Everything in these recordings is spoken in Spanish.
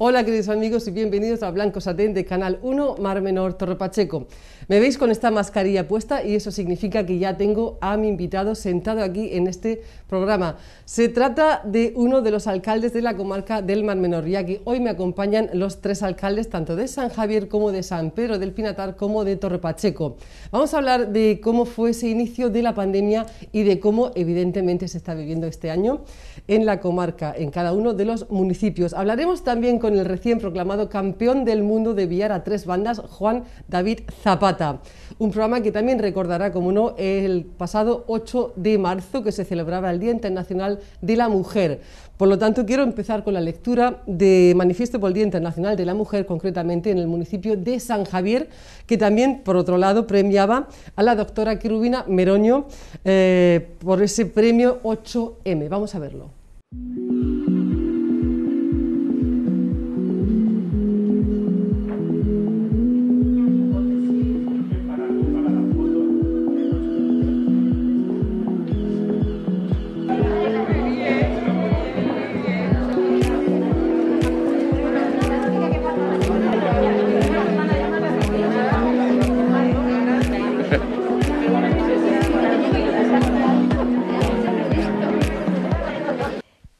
Hola queridos amigos y bienvenidos a Blanco Satén de Canal 1 Mar Menor Torre Pacheco. Me veis con esta mascarilla puesta y eso significa que ya tengo a mi invitado sentado aquí en este programa. Se trata de uno de los alcaldes de la comarca del Mar Menor y aquí hoy me acompañan los tres alcaldes tanto de San Javier como de San Pedro del Pinatar como de Torre Pacheco. Vamos a hablar de cómo fue ese inicio de la pandemia y de cómo evidentemente se está viviendo este año en la comarca, en cada uno de los municipios. Hablaremos también con el recién proclamado campeón del mundo de billar a tres bandas, Juan David Zapata. Un programa que también recordará, como no, el pasado 8 de marzo, que se celebraba el Día Internacional de la Mujer. Por lo tanto, quiero empezar con la lectura de Manifiesto por el Día Internacional de la Mujer, concretamente en el municipio de San Javier, que también, por otro lado, premiaba a la doctora Querubina Meroño eh, por ese premio 8M. Vamos a verlo.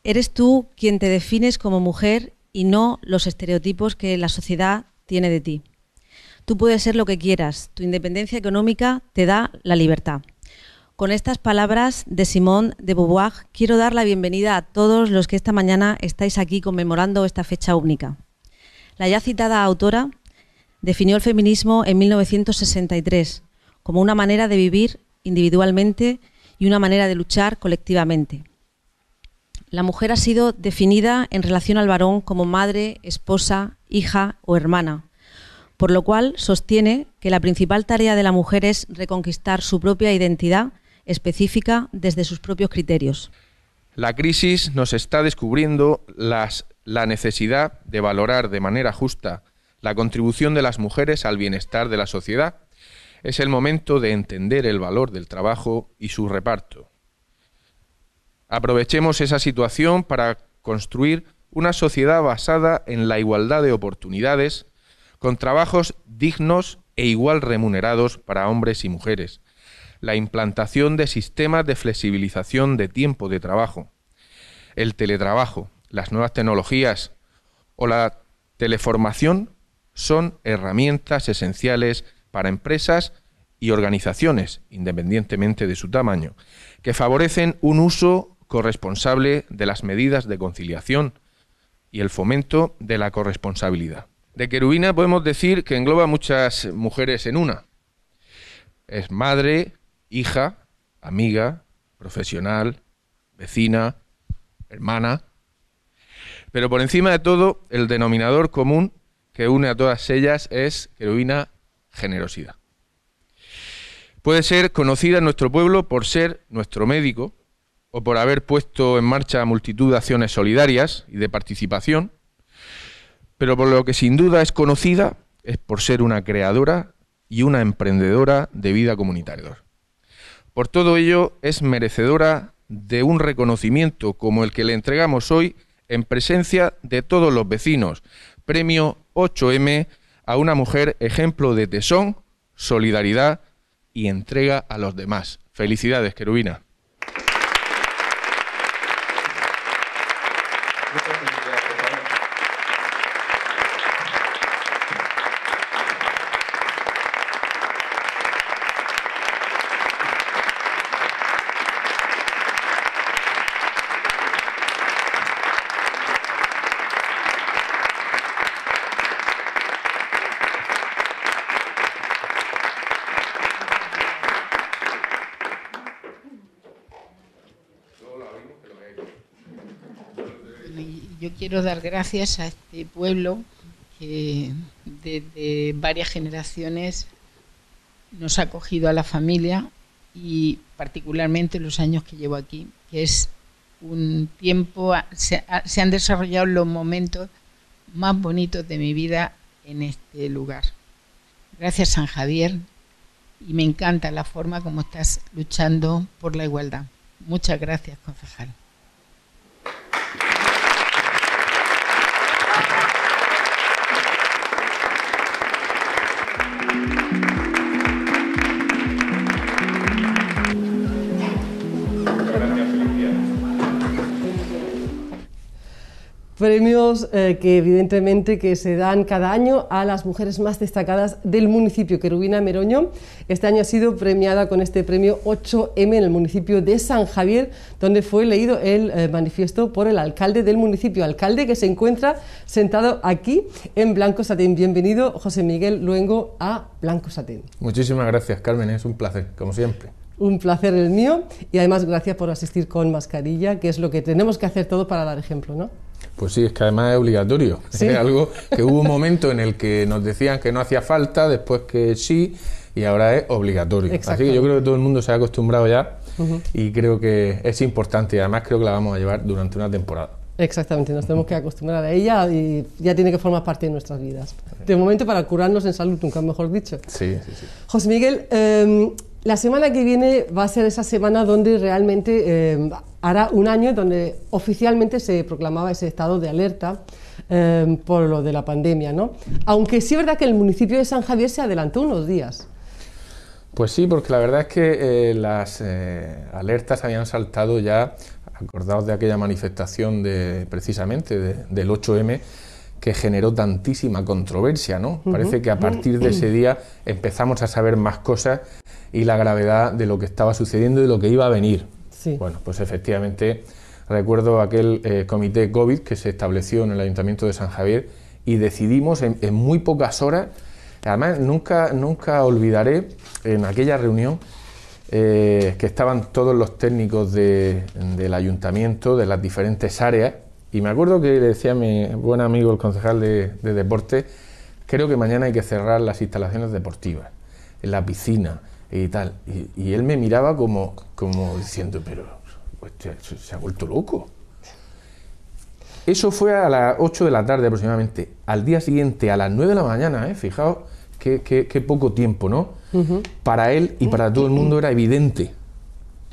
Eres tú quien te defines como mujer y no los estereotipos que la sociedad tiene de ti. Tú puedes ser lo que quieras, tu independencia económica te da la libertad. Con estas palabras de Simone de Beauvoir quiero dar la bienvenida a todos los que esta mañana estáis aquí conmemorando esta fecha única. La ya citada autora definió el feminismo en 1963 como una manera de vivir individualmente y una manera de luchar colectivamente. La mujer ha sido definida en relación al varón como madre, esposa, hija o hermana, por lo cual sostiene que la principal tarea de la mujer es reconquistar su propia identidad específica desde sus propios criterios. La crisis nos está descubriendo la necesidad de valorar de manera justa la contribución de las mujeres al bienestar de la sociedad. Es el momento de entender el valor del trabajo y su reparto. Aprovechemos esa situación para construir una sociedad basada en la igualdad de oportunidades, con trabajos dignos e igual remunerados para hombres y mujeres, la implantación de sistemas de flexibilización de tiempo de trabajo, el teletrabajo, las nuevas tecnologías o la teleformación son herramientas esenciales para empresas y organizaciones, independientemente de su tamaño, que favorecen un uso corresponsable de las medidas de conciliación y el fomento de la corresponsabilidad. De querubina podemos decir que engloba muchas mujeres en una. Es madre, hija, amiga, profesional, vecina, hermana. Pero por encima de todo, el denominador común que une a todas ellas es querubina generosidad. Puede ser conocida en nuestro pueblo por ser nuestro médico, o por haber puesto en marcha multitud de acciones solidarias y de participación, pero por lo que sin duda es conocida es por ser una creadora y una emprendedora de vida comunitaria. Por todo ello es merecedora de un reconocimiento como el que le entregamos hoy en presencia de todos los vecinos, premio 8M a una mujer ejemplo de tesón, solidaridad y entrega a los demás. Felicidades, Querubina. Quiero dar gracias a este pueblo que desde varias generaciones nos ha acogido a la familia y particularmente los años que llevo aquí, que es un tiempo, se, se han desarrollado los momentos más bonitos de mi vida en este lugar. Gracias San Javier y me encanta la forma como estás luchando por la igualdad. Muchas gracias, concejal. Premios eh, que evidentemente que se dan cada año a las mujeres más destacadas del municipio. Querubina Meroño este año ha sido premiada con este premio 8M en el municipio de San Javier, donde fue leído el eh, manifiesto por el alcalde del municipio, alcalde que se encuentra sentado aquí en Blanco Satén. Bienvenido, José Miguel Luengo, a Blanco Satén. Muchísimas gracias, Carmen, es un placer, como siempre. Un placer el mío y además gracias por asistir con mascarilla, que es lo que tenemos que hacer todos para dar ejemplo, ¿no? Pues sí, es que además es obligatorio. Es algo que hubo un momento en el que nos decían que no hacía falta, después que sí, y ahora es obligatorio. Así que yo creo que todo el mundo se ha acostumbrado ya y creo que es importante y además creo que la vamos a llevar durante una temporada. Exactamente, nos tenemos que acostumbrar a ella y ya tiene que formar parte de nuestras vidas. De momento para curarnos en salud, nunca mejor dicho. Sí, sí, sí. José Miguel, eh, la semana que viene va a ser esa semana donde realmente eh, hará un año donde oficialmente se proclamaba ese estado de alerta eh, por lo de la pandemia, ¿no? Aunque sí es verdad que el municipio de San Javier se adelantó unos días. Pues sí, porque la verdad es que eh, las alertas habían saltado ya, acordados de aquella manifestación de precisamente del 8M, que generó tantísima controversia, ¿no? Parece que a partir de ese día empezamos a saber más cosas y la gravedad de lo que estaba sucediendo y de lo que iba a venir. Bueno, pues efectivamente recuerdo aquel eh, comité COVID que se estableció en el Ayuntamiento de San Javier y decidimos en, muy pocas horas, además nunca, nunca olvidaré en aquella reunión eh, que estaban todos los técnicos del ayuntamiento, de las diferentes áreas, y me acuerdo que le decía a mi buen amigo, el concejal de, deporte, creo que mañana hay que cerrar las instalaciones deportivas, en la piscina y tal. Y, él me miraba como, como diciendo, pero se ha vuelto loco. Eso fue a las 8 de la tarde aproximadamente. Al día siguiente, a las 9 de la mañana, ¿eh? fijaos qué, qué, poco tiempo, ¿no? Para él y para todo el mundo era evidente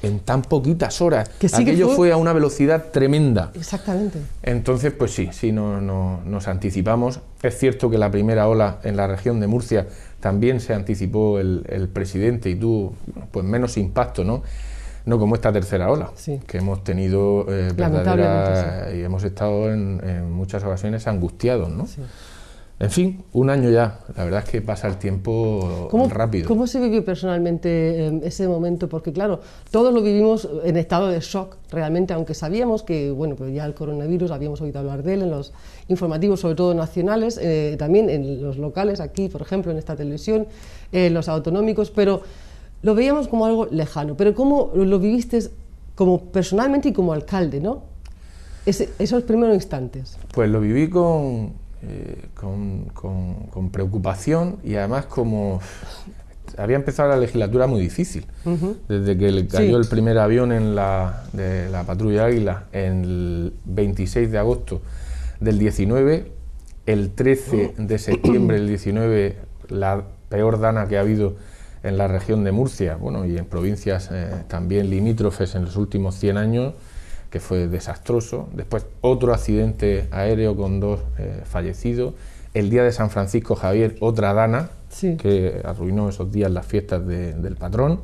en tan poquitas horas. Que Aquello fue... a una velocidad tremenda. Exactamente. Entonces, pues sí, sí, no, nos anticipamos. Es cierto que la primera ola en la región de Murcia también se anticipó el, presidente y tuvo pues menos impacto, ¿no? No como esta tercera ola, que hemos tenido eh, y hemos estado en, en, muchas ocasiones angustiados, ¿no? En fin, un año ya. La verdad es que pasa el tiempo rápido. ¿Cómo se vivió personalmente em, ese momento? Porque claro, todos lo vivimos en estado de shock realmente, aunque sabíamos que bueno, pues ya el coronavirus, habíamos oído hablar de él en los informativos, sobre todo nacionales, eh, también en los locales, aquí, por ejemplo, en esta televisión, en los autonómicos, pero lo veíamos como algo lejano. Pero ¿cómo lo viviste como personalmente y como alcalde, no? esos primeros instantes. Pues lo viví con eh, con, preocupación y además como había empezado la legislatura muy difícil. Desde que le cayó el primer avión en la, de la patrulla Águila en el 26 de agosto del 19, el 13 de septiembre del 19, la peor dana que ha habido en la región de Murcia, bueno, y en provincias eh, también limítrofes en los últimos 100 años, que fue desastroso. Después otro accidente aéreo con dos eh, fallecidos. El día de San Francisco Javier, otra dana que arruinó esos días las fiestas del patrón.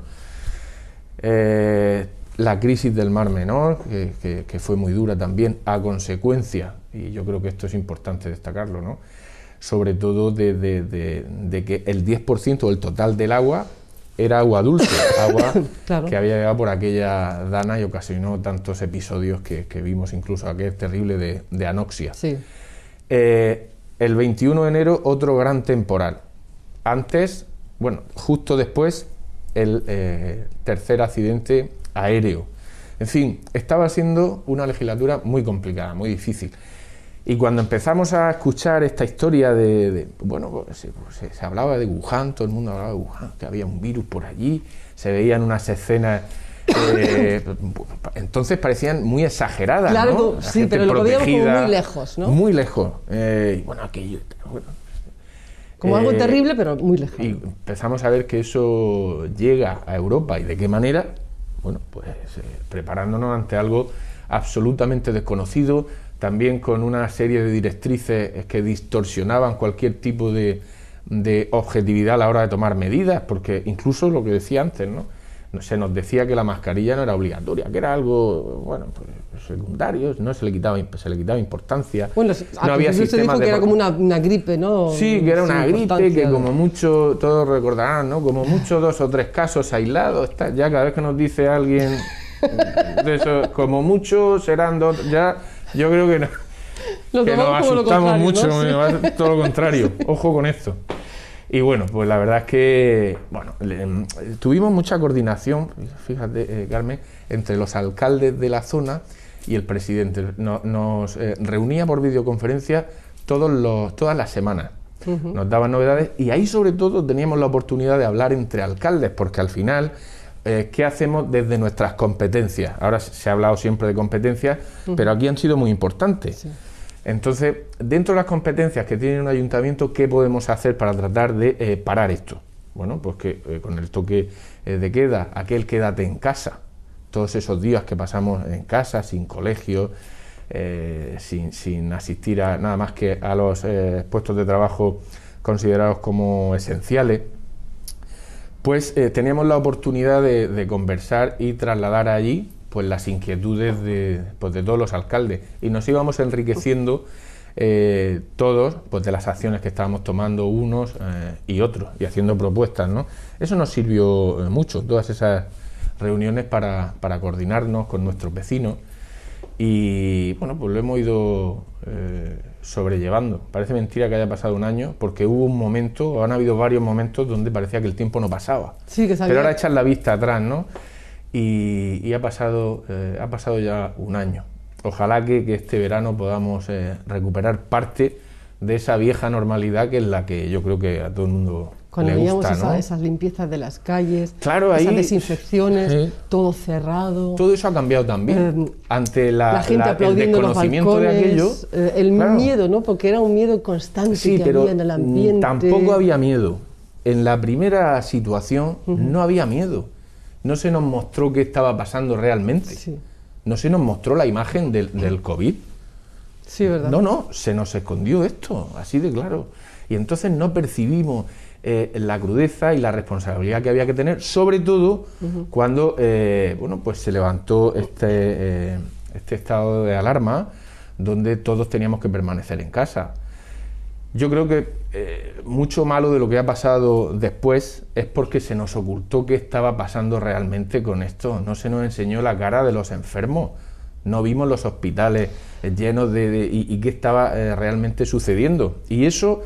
Eh, la crisis del Mar Menor, que, fue muy dura también, a consecuencia, y yo creo que esto es importante destacarlo, ¿no? sobre todo de, de que el 10% del total del agua era agua dulce, agua que había llegado por aquella dana y ocasionó tantos episodios que, vimos incluso aquel terrible de, anoxia. Eh, el 21 de enero otro gran temporal. Antes, bueno, justo después el eh, tercer accidente aéreo. En fin, estaba siendo una legislatura muy complicada, muy difícil. Y cuando empezamos a escuchar esta historia de, bueno, pues, se, hablaba de Wuhan, todo el mundo hablaba de Wuhan, que había un virus por allí, se veían unas escenas, eh, entonces parecían muy exageradas. Claro, sí, pero lo veíamos como muy lejos, ¿no? Muy lejos. Eh, y bueno, aquello. como algo eh, terrible, pero muy lejos. Y empezamos a ver que eso llega a Europa y de qué manera, bueno, pues preparándonos ante algo absolutamente desconocido, también con una serie de directrices que distorsionaban cualquier tipo de, objetividad a la hora de tomar medidas, porque incluso lo que decía antes, ¿no? se nos decía que la mascarilla no era obligatoria, que era algo, bueno, pues, secundarios, no se le quitaba, se le quitaba importancia. Bueno, no había se dijo que era como una, gripe, ¿no? Sí, que era una gripe, que como mucho, todos recordarán, ¿no? Como mucho dos o tres casos aislados, ya cada vez que nos dice alguien de eso, como mucho serán dos, ya yo creo que, no, que nos asustamos mucho, todo lo contrario, ojo con esto. Y bueno, pues la verdad es que bueno, em, tuvimos mucha coordinación, fíjate, eh, Carmen, entre los alcaldes de la zona y el presidente. nos eh, reunía por videoconferencia todos los, todas las semanas. Nos daban novedades y ahí sobre todo teníamos la oportunidad de hablar entre alcaldes, porque al final, eh, ¿qué hacemos desde nuestras competencias? Ahora se ha hablado siempre de competencias, pero aquí han sido muy importantes. Entonces, dentro de las competencias que tiene un ayuntamiento, ¿qué podemos hacer para tratar de eh, parar esto? Bueno, pues que eh, con el toque de queda, aquel quédate en casa, todos esos días que pasamos en casa, sin colegio, sin, asistir a nada más que a los puestos de trabajo considerados como esenciales, pues teníamos la oportunidad de conversar y trasladar allí pues las inquietudes de, pues, de todos los alcaldes y nos íbamos enriqueciendo eh, todos pues de las acciones que estábamos tomando unos eh, y otros y haciendo propuestas ¿no? eso nos sirvió eh, mucho todas esas reuniones para, para, coordinarnos con nuestros vecinos y bueno pues lo hemos ido sobrellevando. Parece mentira que haya pasado un año porque hubo un momento o han habido varios momentos donde parecía que el tiempo no pasaba. Sí, que pero ahora echar la vista atrás no y, ha, pasado, eh, ha pasado ya un año. Ojalá que, este verano podamos eh, recuperar parte de esa vieja normalidad que es la que yo creo que a todo el mundo Cuando le gusta, esa, esas limpiezas de las calles, claro, esas desinfecciones, todo cerrado. Todo eso ha cambiado también. Eh, ante la, gente aplaudiendo el desconocimiento de aquello. el miedo, ¿no? Porque era un miedo constante que había en el ambiente. Tampoco había miedo. En la primera situación no había miedo no se nos mostró qué estaba pasando realmente. No se nos mostró la imagen del, del, COVID. Sí, ¿verdad? No, no, se nos escondió esto, así de claro. Y entonces no percibimos eh, la crudeza y la responsabilidad que había que tener, sobre todo cuando eh, bueno, pues se levantó este, eh, este estado de alarma donde todos teníamos que permanecer en casa. Yo creo que mucho malo de lo que ha pasado después es porque se nos ocultó qué estaba pasando realmente con esto. No se nos enseñó la cara de los enfermos. No vimos los hospitales llenos de... y, qué estaba realmente sucediendo. Y eso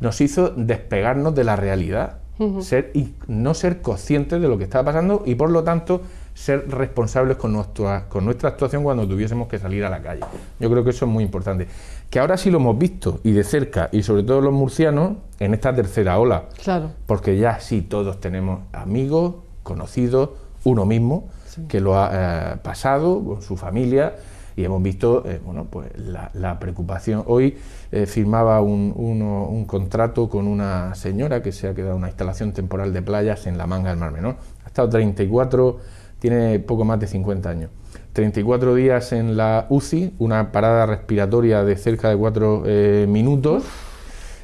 nos hizo despegarnos de la realidad. ser, y no ser conscientes de lo que estaba pasando y por lo tanto ser responsables con nuestra, con nuestra actuación cuando tuviésemos que salir a la calle. Yo creo que eso es muy importante que ahora sí lo hemos visto y de cerca, y sobre todo los murcianos, en esta tercera ola. Claro. Porque ya sí todos tenemos amigos, conocidos, uno mismo, que lo ha eh, pasado con su familia y hemos visto eh, bueno, pues la, preocupación. Hoy eh, firmaba un, un, contrato con una señora que se ha quedado en una instalación temporal de playas en la manga del Mar Menor. Ha estado 34, tiene poco más de 50 años. 34 días en la UCI, una parada respiratoria de cerca de 4 eh, minutos.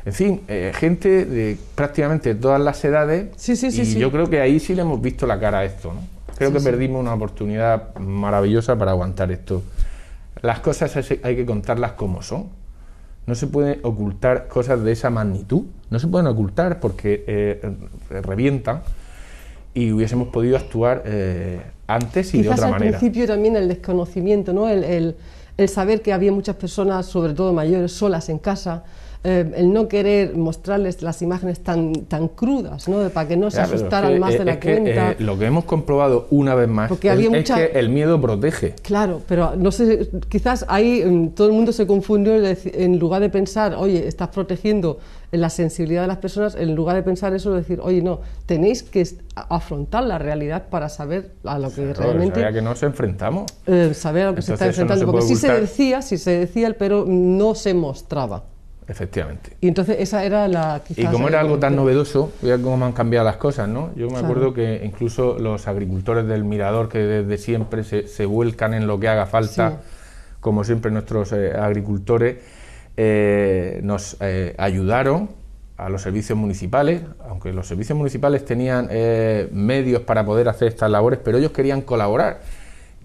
En fin, eh, gente de prácticamente todas las edades. Sí, sí, sí, y yo creo que ahí sí le hemos visto la cara a esto. ¿no? Creo que perdimos una oportunidad maravillosa para aguantar esto. Las cosas hay que contarlas como son. No se pueden ocultar cosas de esa magnitud. No se pueden ocultar porque eh, revientan y hubiésemos podido actuar antes y de otra manera. al principio también el desconocimiento, ¿no? El, el, saber que había muchas personas, sobre todo mayores, solas en casa, eh, el no querer mostrarles las imágenes tan, tan crudas, ¿no? para que no se asustaran más de la cuenta. Eh, lo que hemos comprobado una vez más es, que el miedo protege. Claro, pero no sé, quizás ahí mm, todo el mundo se confundió en lugar de pensar, oye, estás protegiendo la sensibilidad de las personas, en lugar de pensar eso, decir, oye, no, tenéis que afrontar la realidad para saber a lo que realmente... Sabía que nos enfrentamos. Eh, saber a lo que se está enfrentando, porque sí se decía, sí se decía, pero no se mostraba. Efectivamente. Y entonces esa era la... y como era algo tan novedoso, ya cómo han cambiado las cosas, ¿no? Yo me acuerdo que incluso los agricultores del Mirador, que desde siempre se, vuelcan en lo que haga falta, como siempre nuestros eh, agricultores, eh, nos eh, ayudaron a los servicios municipales, aunque los servicios municipales tenían medios para poder hacer estas labores, pero ellos querían colaborar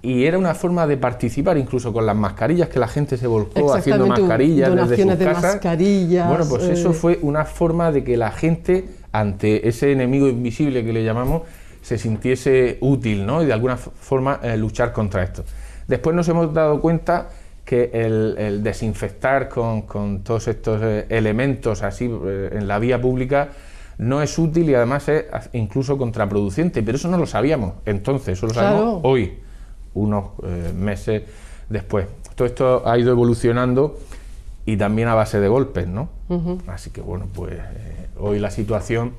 y era una forma de participar incluso con las mascarillas que la gente se volcó haciendo mascarillas desde sus de mascarillas. Bueno, pues eso eh. fue una forma de que la gente ante ese enemigo invisible que le llamamos se sintiese útil, ¿no? Y de alguna forma eh, luchar contra esto. Después nos hemos dado cuenta que el, desinfectar con, todos estos eh, elementos así en la vía pública no es útil y además es incluso contraproducente, pero eso no lo sabíamos entonces, eso lo sabemos hoy unos eh, meses después. Todo esto ha ido evolucionando y también a base de golpes, ¿no? Así que bueno, pues eh, hoy la situación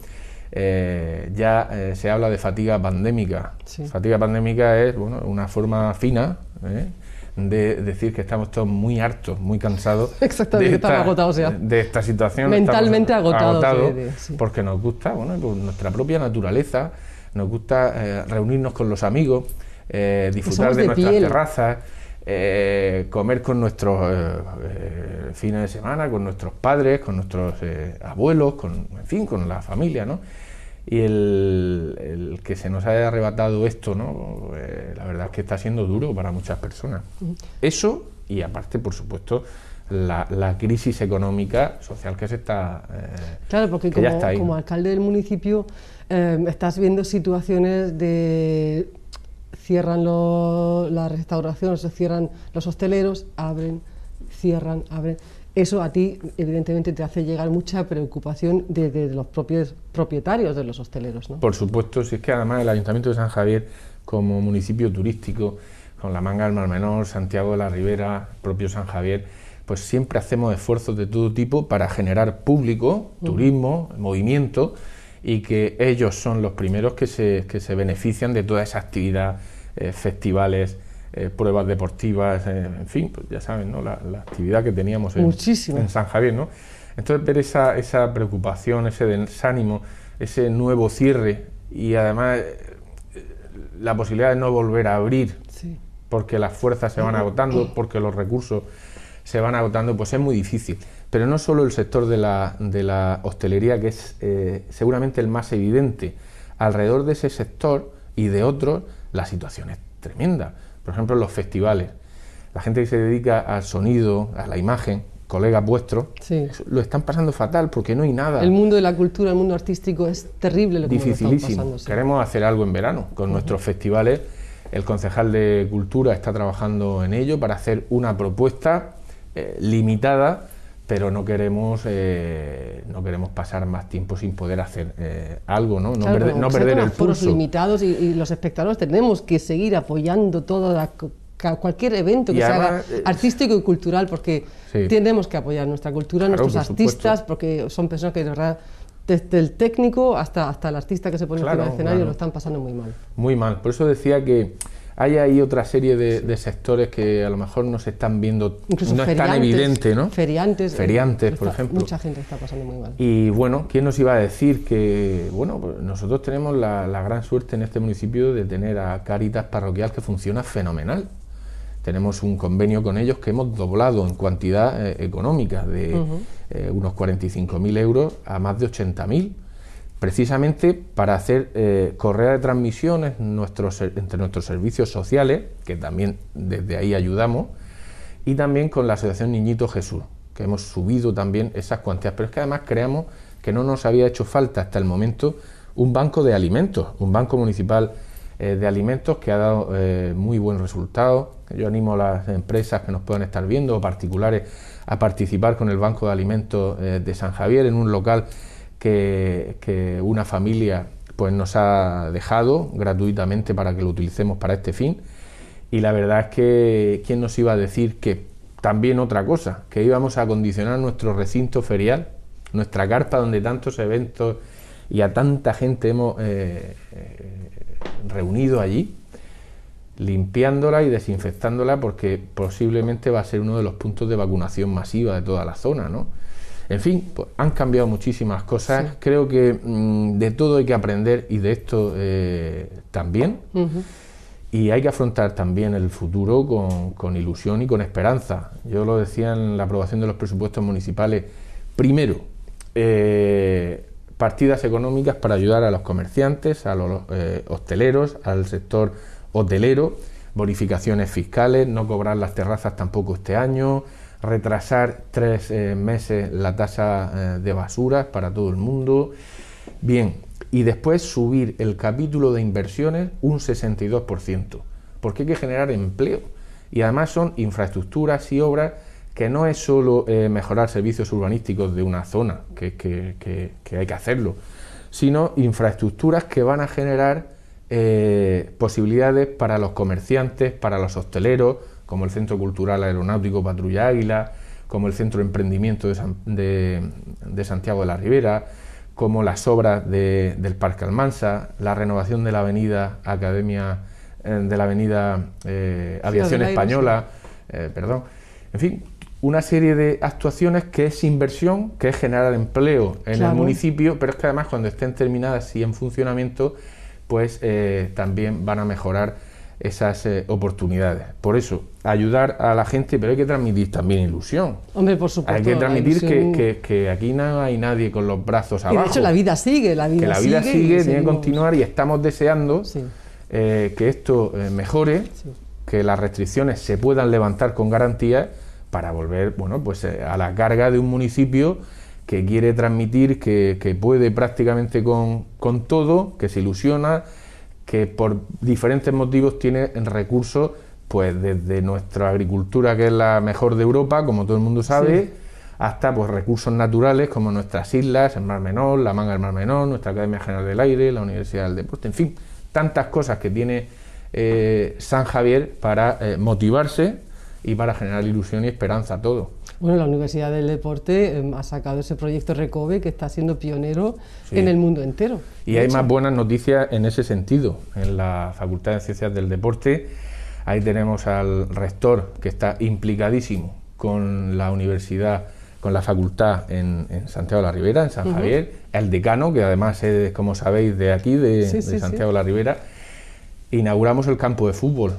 eh, ya se habla de fatiga pandémica. Fatiga pandémica es bueno, una forma fina de decir que estamos todos muy hartos, muy cansados de, esta, agotados de esta situación. Mentalmente agotados. Porque nos gusta bueno, pues nuestra propia naturaleza, nos gusta reunirnos con los amigos, eh, disfrutar de, nuestras terrazas, eh, comer con nuestros eh, fines de semana, con nuestros padres, con nuestros abuelos, con, en fin, con la familia, ¿no? Y el, que se nos haya arrebatado esto, ¿no? la verdad es que está siendo duro para muchas personas. Eso, y aparte, por supuesto, la, crisis económica, social que se está. claro, porque como, como, alcalde del municipio estás viendo situaciones de cierran la restauración, se cierran los hosteleros, abren, cierran, abren. Eso a ti, evidentemente, te hace llegar mucha preocupación de, los propios propietarios de los hosteleros. ¿no? Por supuesto, si es que además el Ayuntamiento de San Javier, como municipio turístico, con la Manga del Mar Menor, Santiago de la Ribera, propio San Javier, pues siempre hacemos esfuerzos de todo tipo para generar público, turismo, movimiento, y que ellos son los primeros que se, que se benefician de toda esa actividad eh, festivales, eh, pruebas deportivas, eh, en fin, pues ya saben, ¿no? la, actividad que teníamos en, en, San Javier. ¿no? Entonces ver esa, esa preocupación, ese desánimo, ese nuevo cierre y además la posibilidad de no volver a abrir porque las fuerzas se van agotando, porque los recursos se van agotando, pues es muy difícil. Pero no solo el sector de la, de la hostelería, que es seguramente el más evidente, alrededor de ese sector y de otros la situación es tremenda. Por ejemplo, en los festivales, la gente que se dedica al sonido, a la imagen, colegas vuestros, lo están pasando fatal porque no hay nada. El mundo de la cultura, el mundo artístico es terrible lo que Dificilísimo. Queremos hacer algo en verano con nuestros festivales. El concejal de Cultura está trabajando en ello para hacer una propuesta eh, limitada pero no queremos eh, no queremos pasar más tiempo sin poder hacer eh, algo, ¿no? No, perder, el pulso. limitados y, los espectadores tenemos que seguir apoyando todo cualquier evento que sea eh, artístico y cultural porque tenemos que apoyar nuestra cultura, nuestros artistas, porque son personas que de verdad desde el técnico hasta, hasta el artista que se pone encima del escenario lo están pasando muy mal. Muy mal. Por eso decía que hay ahí otra serie de, sectores que a lo mejor no se están viendo, no es tan evidente, ¿no? Feriantes. Feriantes, por ejemplo. Mucha gente está pasando muy mal. Y bueno, ¿quién nos iba a decir que, bueno, pues nosotros tenemos la, gran suerte en este municipio de tener a Caritas Parroquial que funciona fenomenal. Tenemos un convenio con ellos que hemos doblado en cantidad eh, económica de eh, unos 45.000 euros a más de 80.000 precisamente para hacer eh, correa de transmisiones nuestros, entre nuestros servicios sociales, que también desde ahí ayudamos, y también con la Asociación Niñito Jesús, que hemos subido también esas cuantías. Pero es que además creamos que no nos había hecho falta hasta el momento un banco de alimentos, un banco municipal eh, de alimentos que ha dado eh, muy buen resultado. Yo animo a las empresas que nos puedan estar viendo o particulares a participar con el Banco de Alimentos de San Javier en un local que, una familia pues nos ha dejado gratuitamente para que lo utilicemos para este fin. Y la verdad es que, ¿quién nos iba a decir que también otra cosa, que íbamos a acondicionar nuestro recinto ferial, nuestra carpa donde tantos eventos y a tanta gente hemos eh, eh, reunido allí, limpiándola y desinfectándola porque posiblemente va a ser uno de los puntos de vacunación masiva de toda la zona, ¿no? En fin, pues, han cambiado muchísimas cosas. Creo que mm, de todo hay que aprender y de esto eh, también. Y hay que afrontar también el futuro con, ilusión y con esperanza. Yo lo decía en la aprobación de los presupuestos municipales. Primero, eh, partidas económicas para ayudar a los comerciantes, a los eh, hosteleros, al sector hotelero, bonificaciones fiscales, no cobrar las terrazas tampoco este año, retrasar tres eh, meses la tasa eh, de basuras para todo el mundo. Bien, y después subir el capítulo de inversiones un 62%, porque hay que generar empleo. Y además son infraestructuras y obras que no es solo eh, mejorar servicios urbanísticos de una zona, que, hay que hacerlo, sino infraestructuras que van a generar posibilidades para los comerciantes, para los hosteleros, como el Centro Cultural Aeronáutico Patrulla Águila, como el Centro de Emprendimiento de, de, Santiago de la Ribera, como las obras del Parque Almansa, la renovación de la avenida Academia, eh, de la avenida Aviación Española, perdón, en fin, una serie de actuaciones que es inversión, que es generar empleo en el municipio, pero es que además cuando estén terminadas y en funcionamiento, pues eh, también van a mejorar esas eh, oportunidades. Por eso, ayudar a la gente, pero hay que transmitir también ilusión. Hombre, por supuesto. Hay que transmitir que, aquí no hay nadie con los brazos abajo. Y de hecho la vida sigue, la vida Que la vida sigue, tiene que continuar y estamos deseando eh, que esto mejore, que las restricciones se puedan levantar con garantía para volver bueno, pues, eh, a la carga de un municipio que quiere transmitir que, puede prácticamente con, todo, que se ilusiona, que por diferentes motivos tiene recursos, pues desde nuestra agricultura, que es la mejor de Europa, como todo el mundo sabe, hasta pues recursos naturales como nuestras islas, el Mar Menor, la Manga del Mar Menor, nuestra Academia General del Aire, la Universidad del Deporte, en fin, tantas cosas que tiene eh, San Javier para eh, motivarse y para generar ilusión y esperanza a todo. Bueno, la Universidad del Deporte em, ha sacado ese proyecto Recobe que está siendo pionero en el mundo entero. Y hay más buenas noticias en ese sentido. En la Facultad de Ciencias del Deporte, ahí tenemos al rector que está implicadísimo con la universidad, con la facultad en, Santiago de la Ribera, en San Javier, el decano, que además es, como sabéis, de aquí, de, Santiago de la Ribera. Inauguramos el campo de fútbol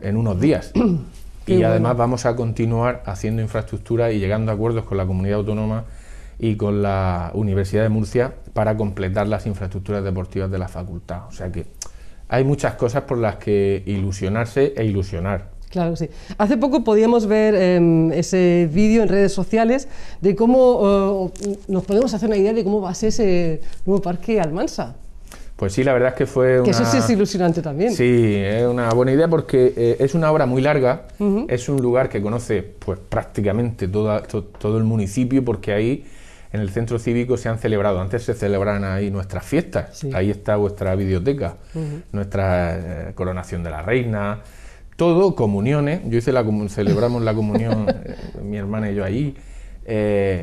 en unos días. y además vamos a continuar haciendo infraestructura y llegando a acuerdos con la comunidad autónoma y con la Universidad de Murcia para completar las infraestructuras deportivas de la facultad. O sea que hay muchas cosas por las que ilusionarse e ilusionar. Claro, sí. Hace poco podíamos ver em, ese vídeo en redes sociales de cómo eh, nos podemos hacer una idea de cómo va a ser ese nuevo parque Almansa. Pues sí, la verdad es que fue una... Que eso sí es ilusionante también. Sí, es una buena idea porque eh, es una obra muy larga, es un lugar que conoce pues prácticamente toda, todo el municipio porque ahí en el centro cívico se han celebrado, antes se celebraban ahí nuestras fiestas, ahí está vuestra biblioteca, nuestra eh, coronación de la reina, todo, comuniones, yo hice la celebramos la comunión, eh, mi hermana y yo allí,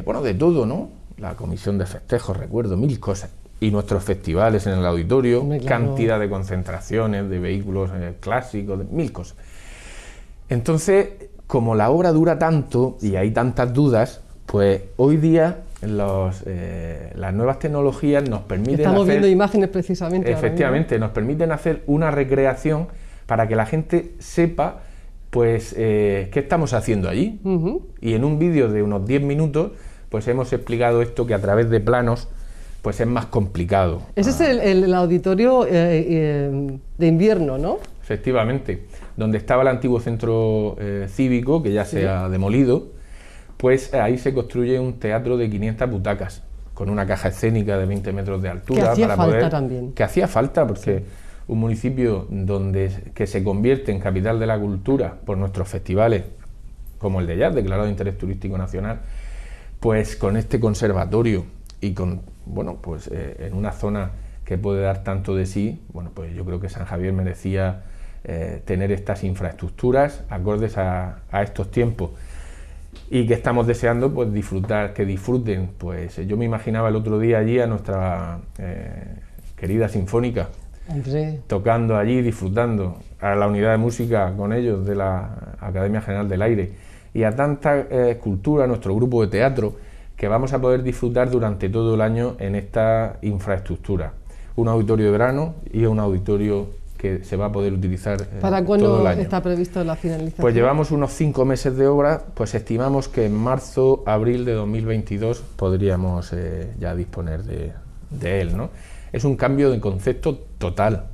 bueno, de todo, ¿no? La comisión de festejos, recuerdo, mil cosas y nuestros festivales en el auditorio, cantidad de concentraciones de vehículos eh, clásicos, de mil cosas. Entonces, como la obra dura tanto y hay tantas dudas, pues hoy día los, eh, las nuevas tecnologías nos permiten Estamos viendo imágenes precisamente. Efectivamente, nos permiten hacer una recreación para que la gente sepa pues eh, qué estamos haciendo allí. Y en un vídeo de unos 10 minutos, pues hemos explicado esto que a través de planos pues es más complicado. Ese es el, auditorio eh, eh, de invierno, ¿no? Efectivamente, donde estaba el antiguo centro eh, cívico, que ya se ha demolido, pues ahí se construye un teatro de 500 butacas, con una caja escénica de 20 metros de altura. Que hacía falta también. Que hacía falta, porque un municipio donde, que se convierte en capital de la cultura por nuestros festivales, como el de Jazz, declarado de interés turístico nacional, pues con este conservatorio y con bueno, pues eh, en una zona que puede dar tanto de sí, bueno, pues yo creo que San Javier merecía eh, tener estas infraestructuras acordes a, estos tiempos. Y que estamos deseando pues disfrutar, que disfruten. Pues yo me imaginaba el otro día allí a nuestra eh, querida sinfónica. Tocando allí, disfrutando a la unidad de música con ellos de la Academia General del Aire. Y a tanta cultura, nuestro grupo de teatro que vamos a poder disfrutar durante todo el año en esta infraestructura. Un auditorio de verano y un auditorio que se va a poder utilizar eh, ¿Para cuándo está previsto la finalización? Pues llevamos unos cinco meses de obra, pues estimamos que en marzo, abril de 2022 podríamos eh, ya disponer de, él. ¿no? Es un cambio de concepto total.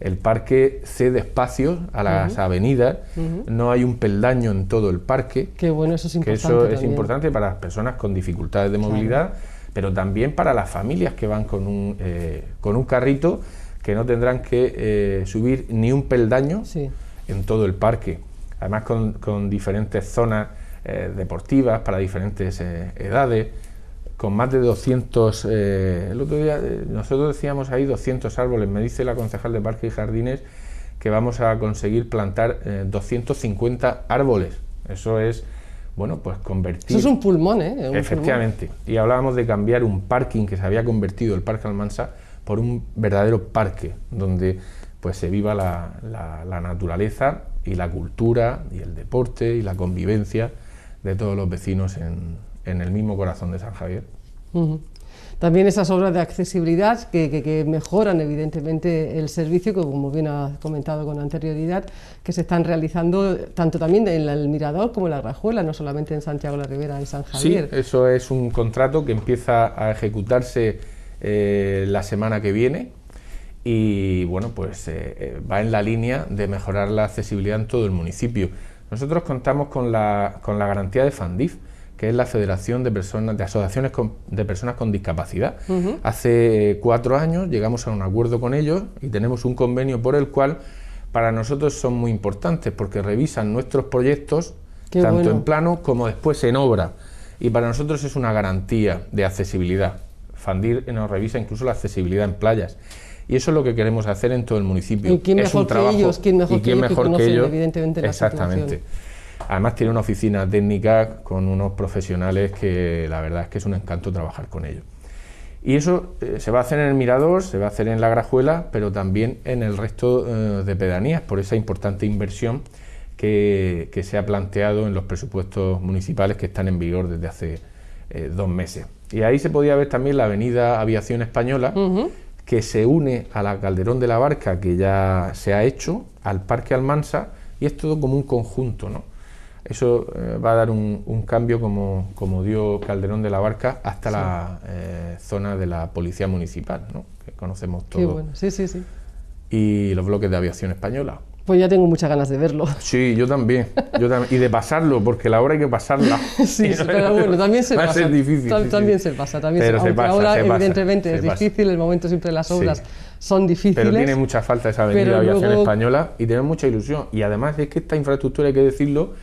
El parque cede espacios a las avenidas, no hay un peldaño en todo el parque. Qué bueno, eso es importante. Que eso es importante para las personas con dificultades de movilidad, pero también para las familias que van con un, eh, con un carrito que no tendrán que eh, subir ni un peldaño en todo el parque. Además con, diferentes zonas eh, deportivas para diferentes edades con más de 200, eh, el otro día eh, nosotros decíamos ahí 200 árboles, me dice la concejal de Parques y Jardines que vamos a conseguir plantar 250 eh, árboles. Eso es, bueno, pues convertir... Eso es un pulmón, ¿eh? efectivamente. Y hablábamos de cambiar un parking que se había convertido, el Parque Almansa, por un verdadero parque, donde pues se viva la, naturaleza y la cultura y el deporte y la convivencia de todos los vecinos en, en el mismo corazón de San Javier. También esas obras de accesibilidad que, mejoran evidentemente el servicio, que como bien ha comentado con anterioridad, que se están realizando tanto también en el Mirador como en la Grajuela, no solamente en Santiago la Ribera, en San Javier. Sí, eso es un contrato que empieza a ejecutarse eh, la semana que viene y bueno, pues eh, eh, va en la línea de mejorar la accesibilidad en todo el municipio. Nosotros contamos con la, con la garantía de FANDIF, que es la Federación de Personas de Asociaciones de Personas con Discapacidad. Hace cuatro años llegamos a un acuerdo con ellos y tenemos un convenio por el cual para nosotros son muy importantes porque revisan nuestros proyectos tanto en plano como después en obra y para nosotros es una garantía de accesibilidad. Fandir nos revisa incluso la accesibilidad en playas. Y eso es lo que queremos hacer en todo el municipio. ¿Y quién mejor que ellos? ¿Quién mejor, que, mejor que, ellos? Evidentemente, Exactamente. Además tiene una oficina técnica con unos profesionales que la verdad es que es un encanto trabajar con ellos. Y eso eh, se va a hacer en el Mirador, se va a hacer en la Grajuela, pero también en el resto eh, de pedanías, por esa importante inversión que, se ha planteado en los presupuestos municipales que están en vigor desde hace eh, dos meses. Y ahí se podía ver también la avenida Aviación Española, que se une a la Calderón de la Barca, que ya se ha hecho, al Parque Almansa, y es todo como un conjunto, ¿no? Eso eh, va a dar un, cambio como, como, dio Calderón de la Barca hasta la eh, zona de la Policía Municipal, ¿no? que conocemos todos. Qué bueno, sí, sí, sí. Y los bloques de aviación española. Pues ya tengo muchas ganas de verlo. Sí, yo también. Yo también. Y de pasarlo, porque la hora hay que pasarla. sí, pero bueno, también se va pasa. a ser difícil. también se pasa. También pero se, pasa, ahora, evidentemente, es difícil, el momento siempre de las obras son difíciles. Pero tiene mucha falta esa avenida de aviación española y tenemos mucha ilusión. Y además es que esta infraestructura, hay que decirlo,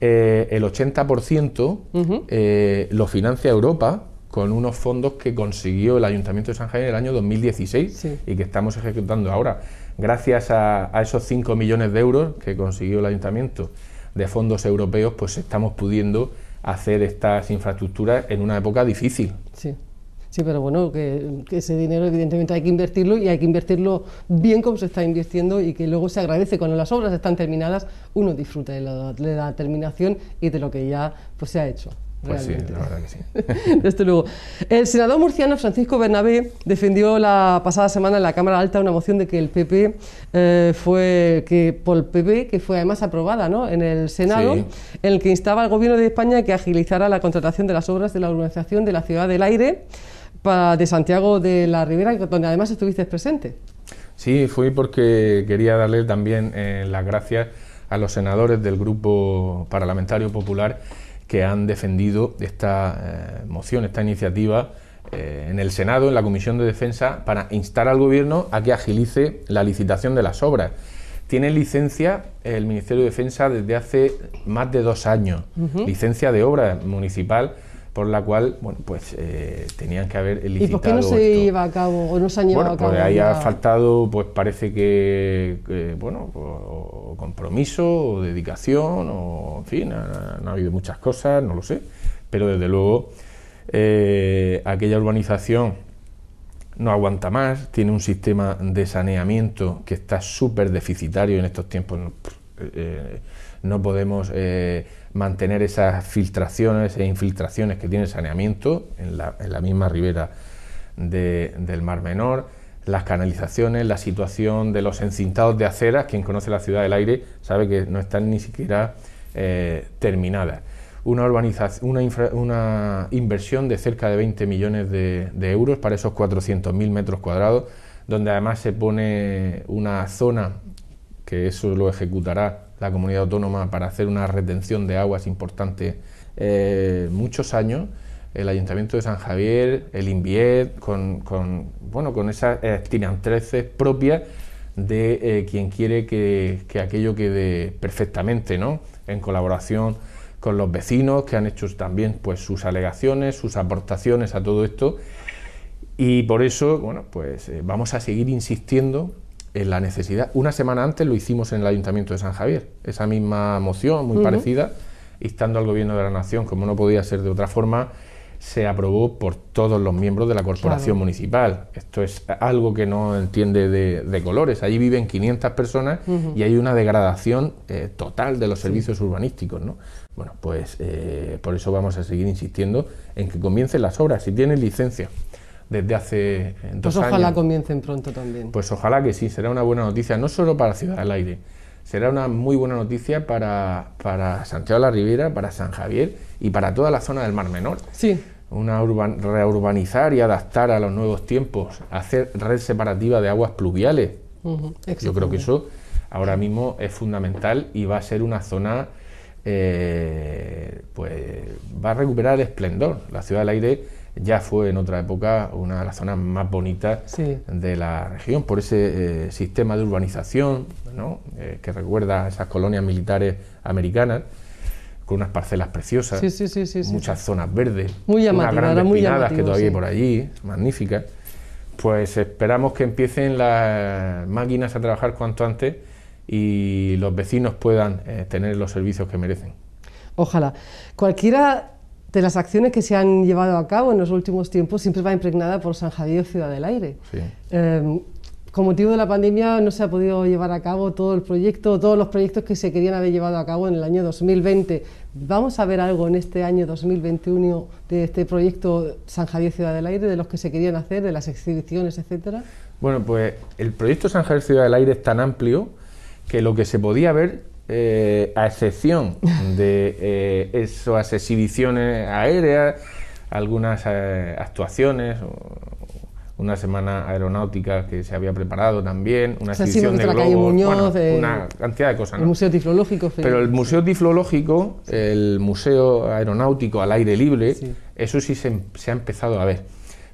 eh, el 80% eh, lo financia Europa con unos fondos que consiguió el Ayuntamiento de San Jaime en el año 2016 y que estamos ejecutando ahora. Gracias a, esos 5 millones de euros que consiguió el Ayuntamiento de fondos europeos, pues estamos pudiendo hacer estas infraestructuras en una época difícil. Sí. Sí, pero bueno, que, ese dinero evidentemente hay que invertirlo y hay que invertirlo bien como se está invirtiendo y que luego se agradece cuando las obras están terminadas, uno disfruta de la, terminación y de lo que ya pues, se ha hecho. Pues sí, la verdad que sí. Desde luego. El senador murciano Francisco Bernabé defendió la pasada semana en la Cámara Alta una moción de que el PP eh, fue, que por el PP, que fue además aprobada ¿no? en el Senado, en el que instaba al Gobierno de España que agilizara la contratación de las obras de la urbanización de la Ciudad del Aire de Santiago de la Ribera, donde además estuviste presente. Sí, fui porque quería darle también eh, las gracias a los senadores del Grupo Parlamentario Popular que han defendido esta eh, moción, esta iniciativa eh, en el Senado, en la Comisión de Defensa, para instar al Gobierno a que agilice la licitación de las obras. Tiene licencia el Ministerio de Defensa desde hace más de dos años, licencia de obra municipal por la cual, bueno, pues eh, tenían que haber licitado. ¿Y por qué no se lleva a cabo o no se han llevado a cabo? Pues ahí ha faltado, pues parece que, bueno, o compromiso, o dedicación, o en fin, no ha habido muchas cosas, no lo sé, pero desde luego eh, aquella urbanización no aguanta más, tiene un sistema de saneamiento que está súper deficitario en estos tiempos. No eh, podemos mantener esas filtraciones e infiltraciones que tiene saneamiento en la, misma ribera del Mar Menor, las canalizaciones, la situación de los encintados de aceras, quien conoce la ciudad del aire sabe que no están ni siquiera eh, terminadas. Una, urbanización, una, inversión de cerca de 20 millones de, euros para esos 400.000 metros cuadrados donde además se pone una zona que eso lo ejecutará la comunidad autónoma para hacer una retención de aguas importante eh, muchos años el Ayuntamiento de San Javier, el INVIED, con, bueno, con esas directrices propias de eh, quien quiere que, aquello quede perfectamente, ¿no? En colaboración con los vecinos que han hecho también pues sus alegaciones, sus aportaciones a todo esto y por eso, bueno, pues eh, vamos a seguir insistiendo en la necesidad. Una semana antes lo hicimos en el Ayuntamiento de San Javier, esa misma moción muy parecida, instando al Gobierno de la Nación, como no podía ser de otra forma, se aprobó por todos los miembros de la corporación municipal. Esto es algo que no entiende de, colores. Allí viven 500 personas y hay una degradación eh, total de los servicios urbanísticos. ¿no? Bueno, pues eh, por eso vamos a seguir insistiendo en que comiencen las obras. Si tienen licencia desde hace eh, dos pues ojalá comiencen pronto también. Pues ojalá que sí, será una buena noticia, no solo para Ciudad del Aire, será una muy buena noticia para, para Santiago de la Ribera, para San Javier y para toda la zona del Mar Menor. Sí. Una reurbanizar y adaptar a los nuevos tiempos, hacer red separativa de aguas pluviales. Yo creo que eso ahora mismo es fundamental y va a ser una zona, eh, pues va a recuperar el esplendor. La ciudad del aire ya fue en otra época una de las zonas más bonitas de la región, por ese eh, sistema de urbanización eh, que recuerda a esas colonias militares americanas, con unas parcelas preciosas, muchas zonas verdes, muy unas grandes muy pinadas que todavía hay por allí, magníficas. Pues esperamos que empiecen las máquinas a trabajar cuanto antes y los vecinos puedan eh, tener los servicios que merecen. Ojalá. Cualquiera de las acciones que se han llevado a cabo en los últimos tiempos siempre va impregnada por San Javier Ciudad del Aire. Eh, con motivo de la pandemia no se ha podido llevar a cabo todo el proyecto, todos los proyectos que se querían haber llevado a cabo en el año 2020. ¿Vamos a ver algo en este año 2021 de este proyecto San Javier Ciudad del Aire, de los que se querían hacer, de las exhibiciones, etcétera? Bueno, pues el proyecto San Javier Ciudad del Aire es tan amplio que lo que se podía ver eh, a excepción de eh, esas exhibiciones aéreas, algunas eh, actuaciones, una semana aeronáutica que se había preparado también, una exhibición de globos, una cantidad de cosas. El Museo Tiflológico. Pero el Museo Tiflológico, el Museo Aeronáutico al aire libre, eso sí se, se, ha empezado a ver.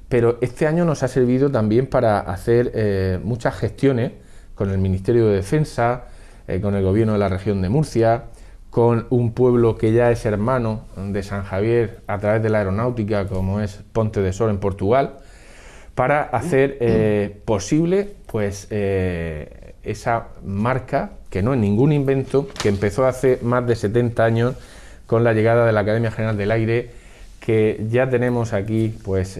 Pero este año nos ha servido también para hacer muchas gestiones con el Ministerio de Defensa, eh, con el gobierno de la región de Murcia, con un pueblo que ya es hermano de San Javier a través de la aeronáutica, como es Ponte de Sol en Portugal, para hacer eh, posible pues, eh, esa marca, que no es ningún invento, que empezó hace más de 70 años con la llegada de la Academia General del Aire, que ya tenemos aquí pues,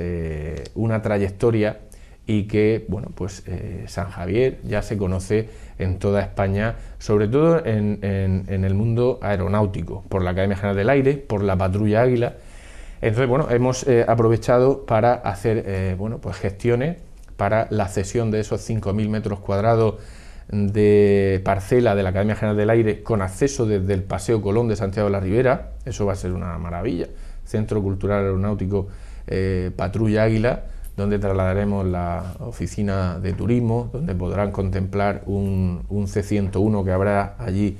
una trayectoria y que bueno, pues, San Javier ya se conoce en toda España, sobre todo en, el mundo aeronáutico, por la Academia General del Aire, por la Patrulla Águila. Entonces, bueno, hemos eh, aprovechado para hacer eh, bueno, pues gestiones para la cesión de esos 5.000 metros cuadrados de parcela de la Academia General del Aire con acceso desde el Paseo Colón de Santiago de la Ribera, eso va a ser una maravilla, Centro Cultural Aeronáutico eh, Patrulla Águila, donde trasladaremos la oficina de turismo, donde podrán contemplar un, C101 que habrá allí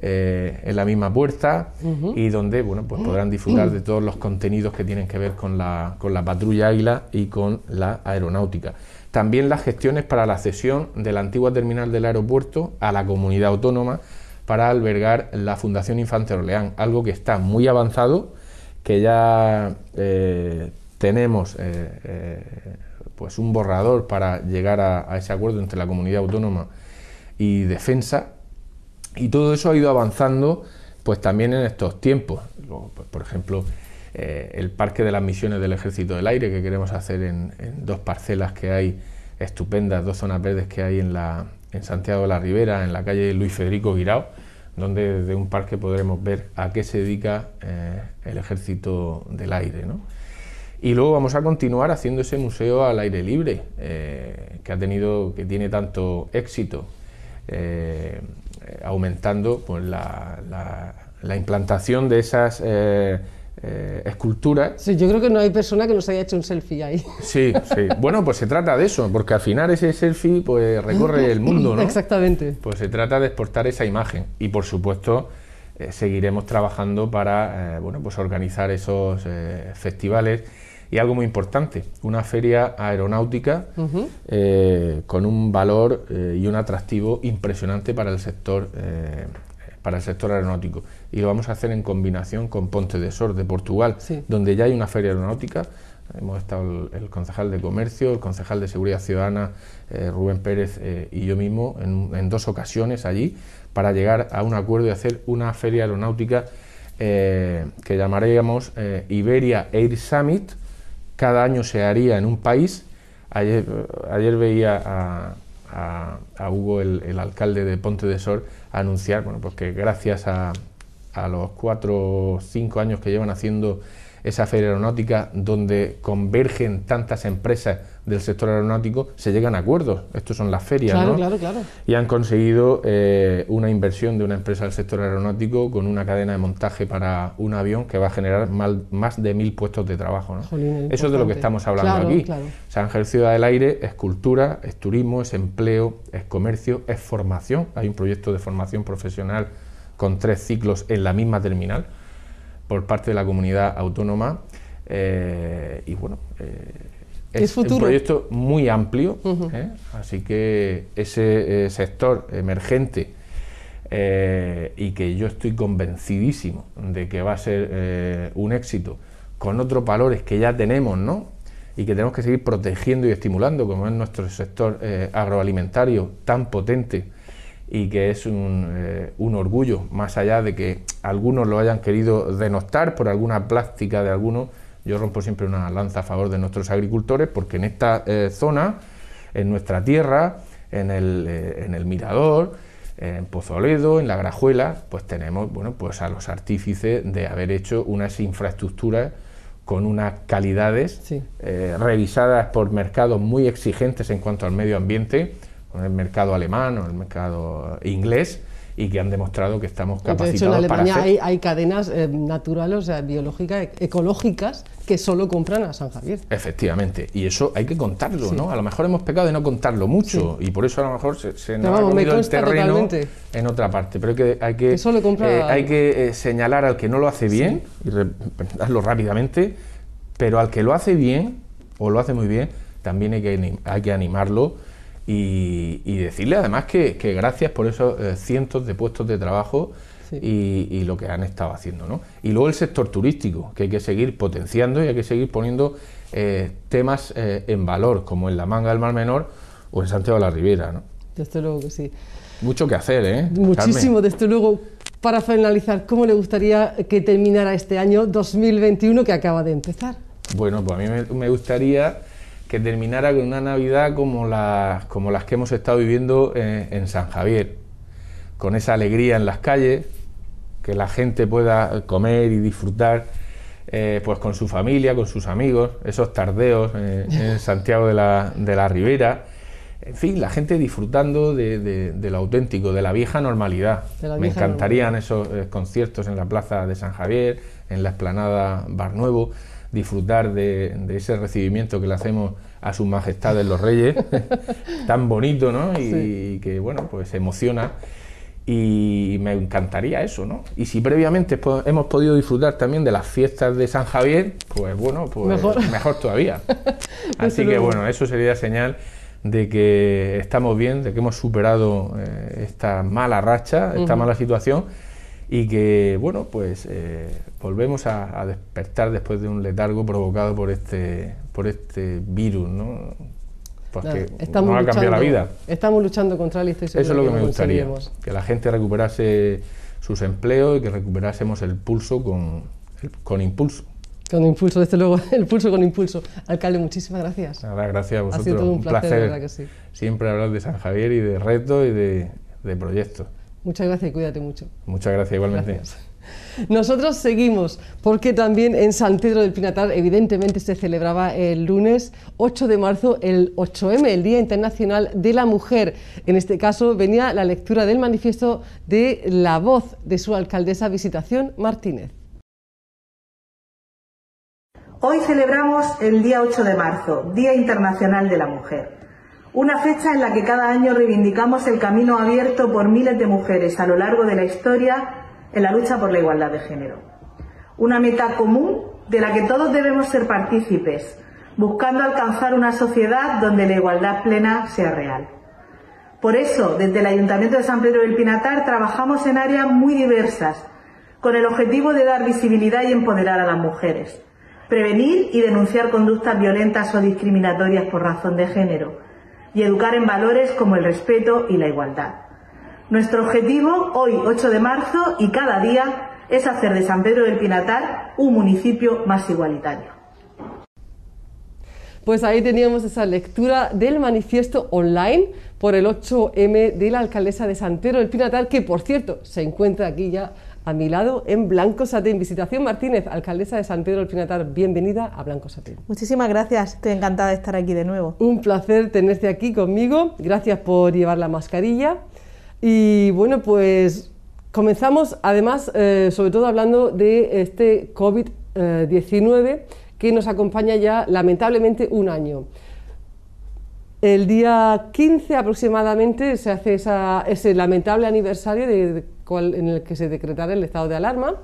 eh, en la misma puerta y donde bueno, pues podrán disfrutar de todos los contenidos que tienen que ver con la, con la patrulla Águila y con la aeronáutica. También las gestiones para la cesión de la antigua terminal del aeropuerto a la comunidad autónoma para albergar la Fundación Infante Orleán, algo que está muy avanzado, que ya eh, tenemos eh, eh, pues un borrador para llegar a, ese acuerdo entre la comunidad autónoma y defensa y todo eso ha ido avanzando pues también en estos tiempos pues, por ejemplo eh, el parque de las misiones del ejército del aire que queremos hacer en, dos parcelas que hay estupendas dos zonas verdes que hay en la en Santiago de la Ribera en la calle Luis Federico Guirao donde desde un parque podremos ver a qué se dedica el ejército del aire ¿no? Y luego vamos a continuar haciendo ese museo al aire libre, eh, que ha tenido, que tiene tanto éxito, eh, aumentando pues, la, implantación de esas eh, eh, esculturas. Sí, yo creo que no hay persona que nos haya hecho un selfie ahí. Sí, sí. Bueno, pues se trata de eso, porque al final ese selfie pues recorre el mundo, ¿no? Exactamente. Pues se trata de exportar esa imagen y por supuesto seguiremos trabajando para bueno, pues organizar esos festivales y algo muy importante, una feria aeronáutica eh, con un valor eh, y un atractivo impresionante para el sector eh, para el sector aeronáutico y lo vamos a hacer en combinación con Ponte de Sor de Portugal, Sí. donde ya hay una feria aeronáutica. Hemos estado el, el concejal de Comercio, el concejal de Seguridad Ciudadana, eh, Rubén Pérez eh, y yo mismo en, en dos ocasiones allí para llegar a un acuerdo y hacer una feria aeronáutica eh, que llamaríamos Iberia Air Summit. Cada año se haría en un país. Ayer, ayer veía a, Hugo, el, alcalde de Ponte de Sor, anunciar bueno, pues que gracias a, a los cuatro o cinco años que llevan haciendo esa feria aeronáutica donde convergen tantas empresas del sector aeronáutico, se llegan a acuerdos. Estos son las ferias, Claro, ¿no? claro, claro. y han conseguido eh, una inversión de una empresa del sector aeronáutico con una cadena de montaje para un avión que va a generar mal- más de mil puestos de trabajo. ¿no? Jolín, Eso es de lo que estamos hablando Claro, aquí. claro. San Ángel Ciudad del Aire es cultura, es turismo, es empleo, es comercio, es formación. Hay un proyecto de formación profesional con tres ciclos en la misma terminal por parte de la comunidad autónoma. eh, y bueno, eh, Es un futuro. proyecto muy amplio, ¿eh? así que ese eh, sector emergente eh, y que yo estoy convencidísimo de que va a ser un éxito con otros valores que ya tenemos, ¿no? Y que tenemos que seguir protegiendo y estimulando, como es nuestro sector agroalimentario tan potente y que es un, un orgullo, más allá de que algunos lo hayan querido denostar por alguna plástica de algunos. Yo rompo siempre una lanza a favor de nuestros agricultores porque en esta eh, zona, en nuestra tierra, en el, eh, en el Mirador, en Pozoledo, en la Grajuela, pues tenemos bueno, pues a los artífices de haber hecho unas infraestructuras con unas calidades Sí. eh, revisadas por mercados muy exigentes en cuanto al medio ambiente, con el mercado alemán o el mercado inglés, y que han demostrado que estamos De hecho, en capacitados para Alemania hacer... hay, hay cadenas eh, naturales, o sea, biológicas, ecológicas, que solo compran a San Javier. Efectivamente, y eso hay que contarlo, ¿no? A lo mejor hemos pecado de no contarlo mucho y por eso a lo mejor se, se nos ha comido el terreno totalmente. en otra parte. Pero hay que, hay que, compra- eh, hay que eh, señalar al que no lo hace bien y recordarlo rápidamente, pero al que lo hace bien o lo hace muy bien, también hay que, hay que animarlo y, y decirle además que, que gracias por esos eh, cientos de puestos de trabajo Sí. y, y lo que han estado haciendo. ¿no? Y luego el sector turístico, que hay que seguir potenciando y hay que seguir poniendo eh, temas eh, en valor, como en la manga del Mar Menor o en Santiago de la Ribera. ¿no? Desde luego que sí. Mucho que hacer, ¿eh? Muchísimo, Carmen? desde luego. Para finalizar, ¿cómo le gustaría que terminara este año 2021 que acaba de empezar? Bueno, pues a mí me, me gustaría que terminara con una Navidad como las, como las que hemos estado viviendo eh, en San Javier, con esa alegría en las calles, que la gente pueda comer y disfrutar eh, pues con su familia, con sus amigos, esos tardeos eh, en Santiago de la, de la Ribera. En fin, la gente disfrutando de, de- de lo auténtico, de la vieja normalidad. La Me encantarían esos eh, conciertos en la plaza de San Javier, en la explanada Bar Nuevo, disfrutar de, de ese recibimiento que le hacemos a sus majestades los reyes, tan bonito, ¿no? Y, Sí. que, bueno, pues emociona. Y me encantaría eso, ¿no? Y si previamente hemos podido disfrutar también de las fiestas de San Javier, pues bueno, pues Mejor. mejor, todavía. Así que bueno, eso sería señal de que estamos bien, de que hemos superado eh, esta mala racha, esta mala situación y que, bueno, pues eh, volvemos a, a despertar después de un letargo provocado por este, por este virus, ¿no? Pues Nada, que nos ha cambiado la vida. Estamos luchando contra él y estoy Eso es lo que me gustaría, que la gente recuperase sus empleos y que recuperásemos el pulso con, con impulso. Con impulso, desde luego, el pulso con impulso. Alcalde, muchísimas gracias. Nada, gracias a Ha vosotros. sido todo un placer, que sí. siempre hablar de San Javier y de retos y de, de proyectos. Muchas gracias y cuídate mucho. Muchas gracias igualmente. Gracias. Nosotros seguimos, porque también en San Pedro del Pinatar, evidentemente, se celebraba el lunes 8 de marzo el 8M, el Día Internacional de la Mujer. En este caso venía la lectura del manifiesto de la voz de su alcaldesa Visitación Martínez. Hoy celebramos el día 8 de marzo, Día Internacional de la Mujer. Una fecha en la que cada año reivindicamos el camino abierto por miles de mujeres a lo largo de la historia en la lucha por la igualdad de género. Una meta común de la que todos debemos ser partícipes, buscando alcanzar una sociedad donde la igualdad plena sea real. Por eso, desde el Ayuntamiento de San Pedro del Pinatar trabajamos en áreas muy diversas, con el objetivo de dar visibilidad y empoderar a las mujeres, prevenir y denunciar conductas violentas o discriminatorias por razón de género, y educar en valores como el respeto y la igualdad. Nuestro objetivo, hoy 8 de marzo y cada día, es hacer de San Pedro del Pinatar un municipio más igualitario. Pues ahí teníamos esa lectura del manifiesto online por el 8M de la alcaldesa de San Pedro del Pinatar, que por cierto se encuentra aquí ya a mi lado en Blanco Satén. Visitación Martínez, alcaldesa de San Pedro del Pinatar, bienvenida a Blanco Satén. Muchísimas gracias, estoy encantada de estar aquí de nuevo. Un placer tenerte aquí conmigo, gracias por llevar la mascarilla. Y bueno, pues comenzamos además, eh, sobre todo hablando de este COVID-19 que nos acompaña ya lamentablemente un año. El día 15 aproximadamente se hace ese lamentable aniversario en el que se decretara el estado de alarma,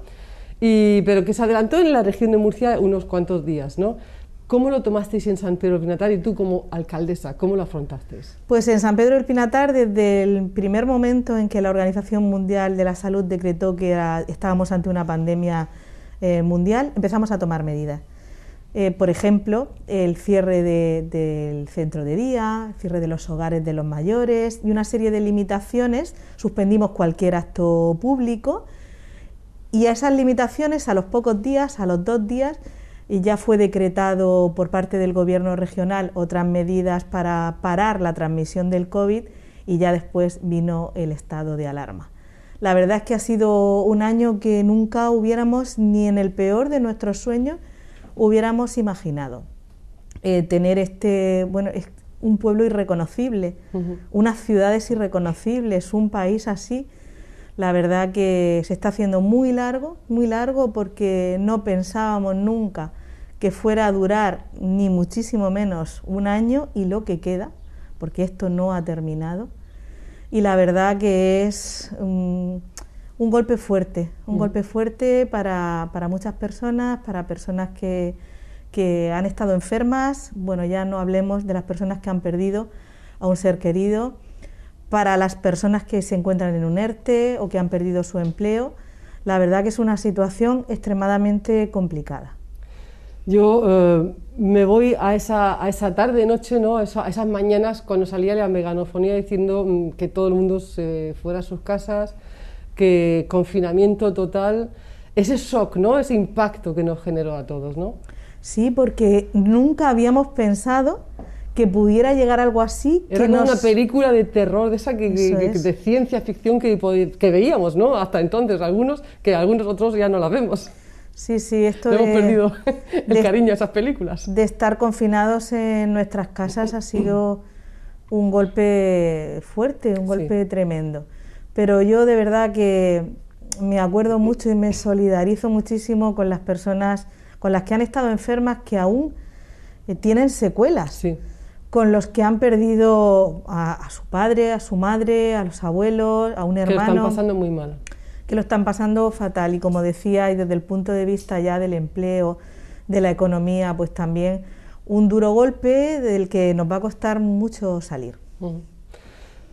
y, pero que se adelantó en la región de Murcia unos cuantos días. ¿no? ¿Cómo lo tomasteis en San Pedro del Pinatar y tú como alcaldesa, cómo lo afrontasteis? Pues en San Pedro del Pinatar, desde el primer momento en que la Organización Mundial de la Salud decretó que estábamos ante una pandemia eh, mundial, empezamos a tomar medidas. Eh, por ejemplo, el cierre del centro de día, el cierre de los hogares de los mayores y una serie de limitaciones. Suspendimos cualquier acto público y a esas limitaciones, a los pocos días, a los dos días, ya fue decretado por parte del Gobierno regional otras medidas para parar la transmisión del COVID y ya después vino el estado de alarma. La verdad es que ha sido un año que nunca hubiéramos, ni en el peor de nuestros sueños, hubiéramos imaginado. Eh, tener este, bueno, es un pueblo irreconocible, unas ciudades irreconocibles, un país así. La verdad que se está haciendo muy largo, muy largo porque no pensábamos nunca que fuera a durar ni muchísimo menos un año y lo que queda, porque esto no ha terminado. Y la verdad que es un, golpe fuerte, un golpe fuerte para, para, muchas personas, para personas que, que han estado enfermas, bueno, ya no hablemos de las personas que han perdido a un ser querido, para las personas que se encuentran en un ERTE o que han perdido su empleo. La verdad que es una situación extremadamente complicada. Yo eh, me voy a esa, a esa tarde, noche, ¿no? a, esas mañanas cuando salía la meganofonía diciendo mm, que todo el mundo se fuera a sus casas, que confinamiento total, ese shock, ¿no? ese impacto que nos generó a todos. ¿no? Sí, porque nunca habíamos pensado que pudiera llegar algo así. Era una película de terror, de esa que, de ciencia ficción que, que veíamos, ¿no? Hasta entonces, algunos, que algunos otros ya no la vemos. Sí, sí, esto Hemos perdido el cariño a esas películas. De estar confinados en nuestras casas ha sido un golpe fuerte, un golpe tremendo. Pero yo de verdad que me acuerdo mucho y me solidarizo muchísimo con las personas con las que han estado enfermas que aún eh, tienen secuelas, con los que han perdido a, su padre, a su madre, a los abuelos, a un hermano. Que lo están pasando muy mal. Que lo están pasando fatal y como decía, y desde el punto de vista ya del empleo, de la economía, pues también un duro golpe del que nos va a costar mucho salir.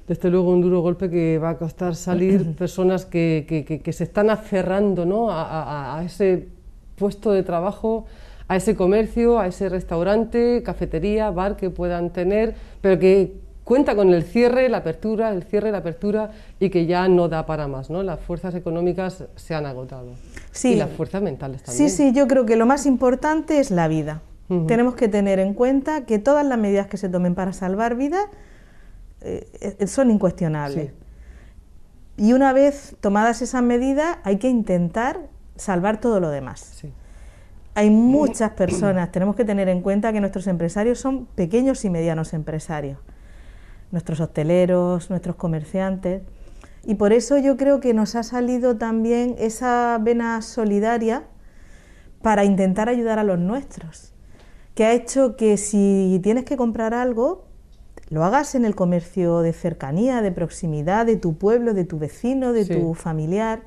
Desde luego un duro golpe que va a costar salir personas que, se están aferrando ¿no? a ese puesto de trabajo a ese comercio, a ese restaurante, cafetería, bar que puedan tener, pero que cuenta con el cierre, la apertura, el cierre, la apertura y que ya no da para más, ¿no? Las fuerzas económicas se han agotado. Sí. Y las fuerzas mentales también. Sí, sí, yo creo que lo más importante es la vida. Tenemos que tener en cuenta que todas las medidas que se tomen para salvar vidas eh, eh, son incuestionables. Y una vez tomadas esas medidas, hay que intentar salvar todo lo demás. Hay muchas personas, tenemos que tener en cuenta que nuestros empresarios son pequeños y medianos empresarios, nuestros hosteleros, nuestros comerciantes, y por eso yo creo que nos ha salido también esa vena solidaria para intentar ayudar a los nuestros, que ha hecho que si tienes que comprar algo, lo hagas en el comercio de cercanía, de proximidad, de tu pueblo, de tu vecino, de tu familiar.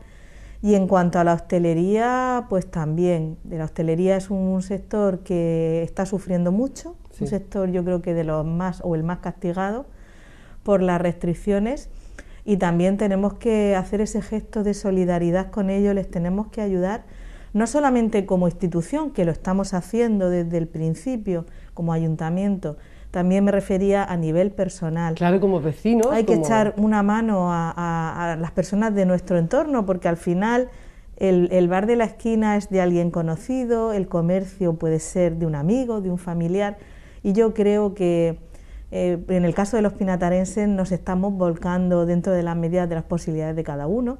Y en cuanto a la hostelería, pues también. La hostelería es un sector que está sufriendo mucho, un sector yo creo que de los más o el más castigado por las restricciones y también tenemos que hacer ese gesto de solidaridad con ellos, les tenemos que ayudar, no solamente como institución, que lo estamos haciendo desde el principio como ayuntamiento, también me refería a nivel personal. Claro, como vecinos. Hay que echar una mano a, las personas de nuestro entorno, porque al final el, el, bar de la esquina es de alguien conocido, el comercio puede ser de un amigo, de un familiar, y yo creo que eh, en el caso de los pinatarenses nos estamos volcando dentro de las medidas de las posibilidades de cada uno.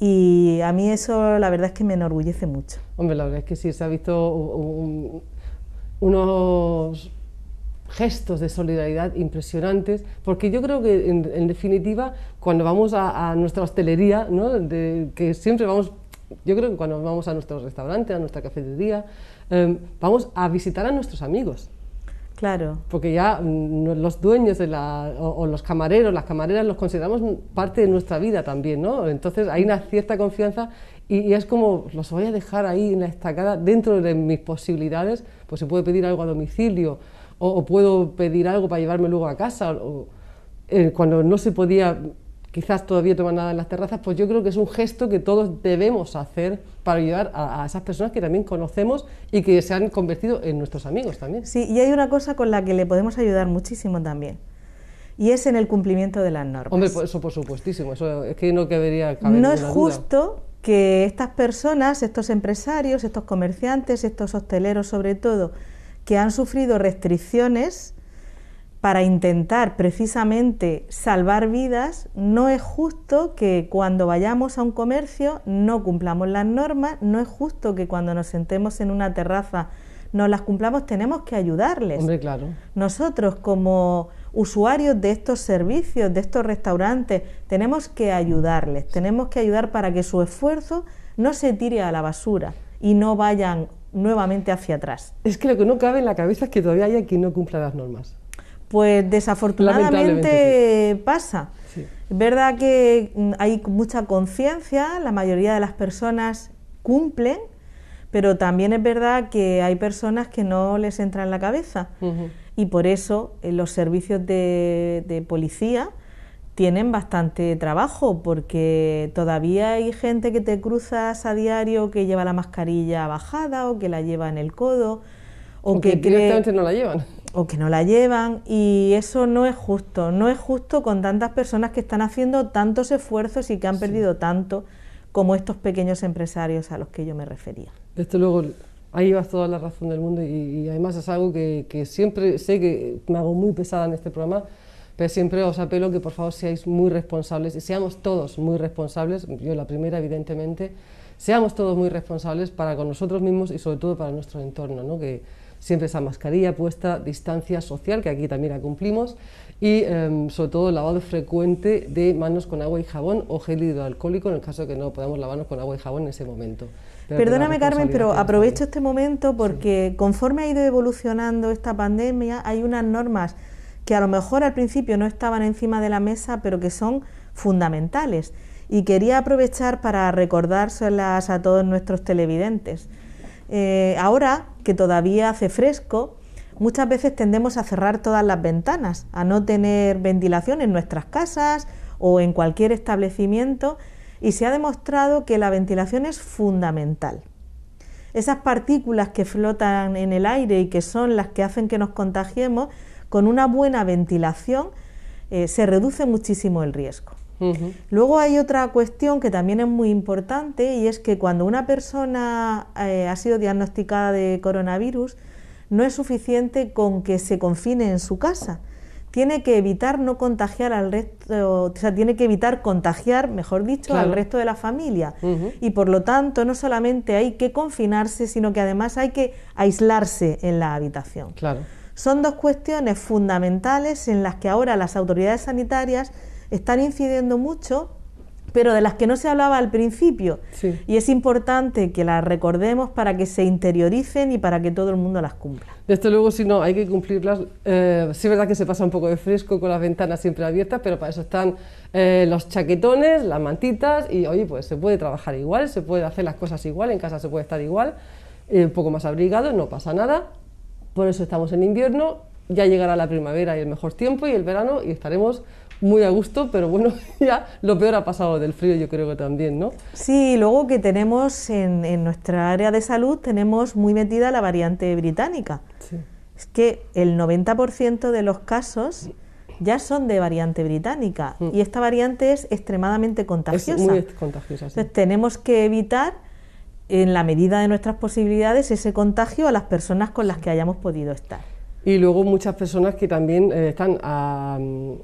Y a mí eso la verdad es que me enorgullece mucho. Hombre, la verdad es que sí, se ha visto unos gestos de solidaridad impresionantes, porque yo creo que en, definitiva cuando vamos a, nuestra hostelería, ¿no? que siempre vamos, yo creo que cuando vamos a nuestro restaurante, a nuestra cafetería, em, vamos a visitar a nuestros amigos. Claro. Porque ya mm, los dueños de la, o, los camareros, las camareras los consideramos parte de nuestra vida también, ¿no? Entonces hay una cierta confianza y, y, es como los voy a dejar ahí en la estacada dentro de mis posibilidades, pues se puede pedir algo a domicilio o, puedo pedir algo para llevarme luego a casa. O, eh, cuando no se podía quizás todavía tomar nada en las terrazas, pues yo creo que es un gesto que todos debemos hacer para ayudar a, esas personas que también conocemos y que se han convertido en nuestros amigos también. Sí, y hay una cosa con la que le podemos ayudar muchísimo también. Y es en el cumplimiento de las normas. Hombre, pues eso por supuestísimo, eso es que no debería caber No es justo que estas personas, estos empresarios, estos comerciantes, estos hosteleros sobre todo, que han sufrido restricciones para intentar precisamente salvar vidas, no es justo que cuando vayamos a un comercio no cumplamos las normas, no es justo que cuando nos sentemos en una terraza no las cumplamos, tenemos que ayudarles. Hombre, claro. Nosotros como usuarios de estos servicios, de estos restaurantes, tenemos que ayudarles, tenemos que ayudar para que su esfuerzo no se tire a la basura y no vayan nuevamente hacia atrás. Es que lo que no cabe en la cabeza es que todavía haya quien no cumpla las normas. Pues desafortunadamente pasa. Es verdad que mm, hay mucha conciencia, la mayoría de las personas cumplen, pero también es verdad que hay personas que no les entra en la cabeza. Y por eso en los servicios de, de policía tienen bastante trabajo porque todavía hay gente que te cruzas a diario que lleva la mascarilla bajada o que la lleva en el codo o, que, directamente no la llevan. o que no la llevan y eso no es justo, no es justo con tantas personas que están haciendo tantos esfuerzos y que han perdido tanto como estos pequeños empresarios a los que yo me refería. Desde luego, ahí vas toda la razón del mundo y, además es algo que, que, siempre sé que me hago muy pesada en este programa, pero siempre os apelo que por favor seáis muy responsables y seamos todos muy responsables, yo la primera evidentemente, seamos todos muy responsables para con nosotros mismos y sobre todo para nuestro entorno, ¿no? que siempre esa mascarilla puesta, distancia social, que aquí también la cumplimos, y em, sobre todo lavado frecuente de manos con agua y jabón o gel hidroalcohólico en el caso de que no podamos lavarnos con agua y jabón en ese momento. Perdóname Carmen, pero aprovecho este momento porque conforme ha ido evolucionando esta pandemia hay unas normas que a lo mejor al principio no estaban encima de la mesa, pero que son fundamentales. Y quería aprovechar para recordárselas a todos nuestros televidentes. Eh, ahora que todavía hace fresco, muchas veces tendemos a cerrar todas las ventanas, a no tener ventilación en nuestras casas o en cualquier establecimiento y se ha demostrado que la ventilación es fundamental. Esas partículas que flotan en el aire y que son las que hacen que nos contagiemos con una buena ventilación eh, se reduce muchísimo el riesgo. Luego hay otra cuestión que también es muy importante y es que cuando una persona eh, ha sido diagnosticada de coronavirus, no es suficiente con que se confine en su casa. Tiene que evitar no contagiar al resto, o sea, tiene que evitar contagiar, mejor dicho, al resto de la familia. Y por lo tanto, no solamente hay que confinarse, sino que además hay que aislarse en la habitación. Claro. Son dos cuestiones fundamentales en las que ahora las autoridades sanitarias están incidiendo mucho pero de las que no se hablaba al principio. Sí. Y es importante que las recordemos para que se interioricen y para que todo el mundo las cumpla. Desde luego, si no, hay que cumplirlas. Eh, sí es verdad que se pasa un poco de fresco con las ventanas siempre abiertas, pero para eso están eh, los chaquetones, las mantitas y, oye, pues se puede trabajar igual, se puede hacer las cosas igual, en casa se puede estar igual, eh, un poco más abrigado, no pasa nada. Por eso estamos en invierno, ya llegará la primavera y el mejor tiempo y el verano y estaremos muy a gusto, pero bueno, ya lo peor ha pasado del frío, yo creo que también, ¿no? Sí, luego que tenemos en, en nuestra área de salud, tenemos muy metida la variante británica. Sí. Es que el 90% de los casos ya son de variante británica Mm. y esta variante es extremadamente Es contagiosa. muy contagiosa, sí. Entonces tenemos que evitar, en la medida de nuestras posibilidades, ese contagio a las personas con las que hayamos podido estar. Y luego muchas personas que también eh, están ah,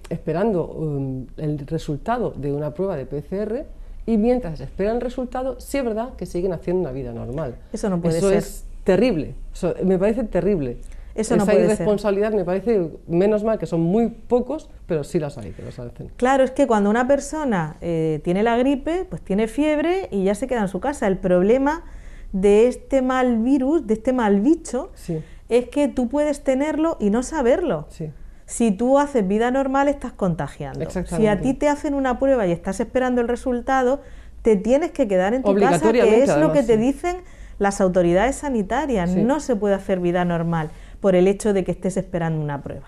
esperando um, el resultado de una prueba de PCR y mientras esperan el resultado, sí es verdad que siguen haciendo una vida normal. Eso no puede Eso ser. es terrible, Eso me parece terrible. Eso no Esa puede ser. irresponsabilidad me parece, menos mal que son muy pocos, pero sí las hay, que los hacen. Claro, es que cuando una persona eh, tiene la gripe, pues tiene fiebre y ya se queda en su casa. El problema de este mal virus, de este mal bicho, Sí, es que tú puedes tenerlo y no saberlo. sí. Si tú haces vida normal, estás contagiando. Si a ti te hacen una prueba y estás esperando el resultado, te tienes que quedar en tu casa, que es lo que te dicen las autoridades sanitarias. No se puede hacer vida normal por el hecho de que estés esperando una prueba.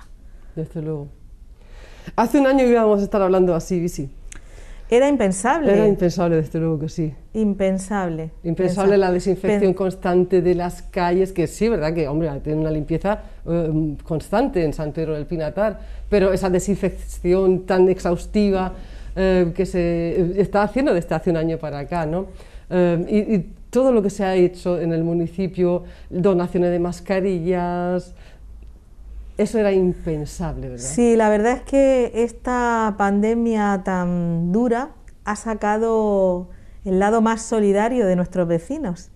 Desde luego. Hace un año íbamos a estar hablando así, Visi. Era impensable. Era impensable, desde luego que sí. impensable. Impensable la desinfección pen- constante de las calles, que sí, ¿verdad? Que, hombre, tiene una limpieza eh, constante en San Pedro del Pinatar, pero esa desinfección tan exhaustiva eh, que se eh, está haciendo desde hace un año para acá, ¿no? Eh, y, y todo lo que se ha hecho en el municipio, donaciones de mascarillas, eso era impensable, ¿verdad? Sí, la verdad es que esta pandemia tan dura ha sacado el lado más solidario de nuestros vecinos.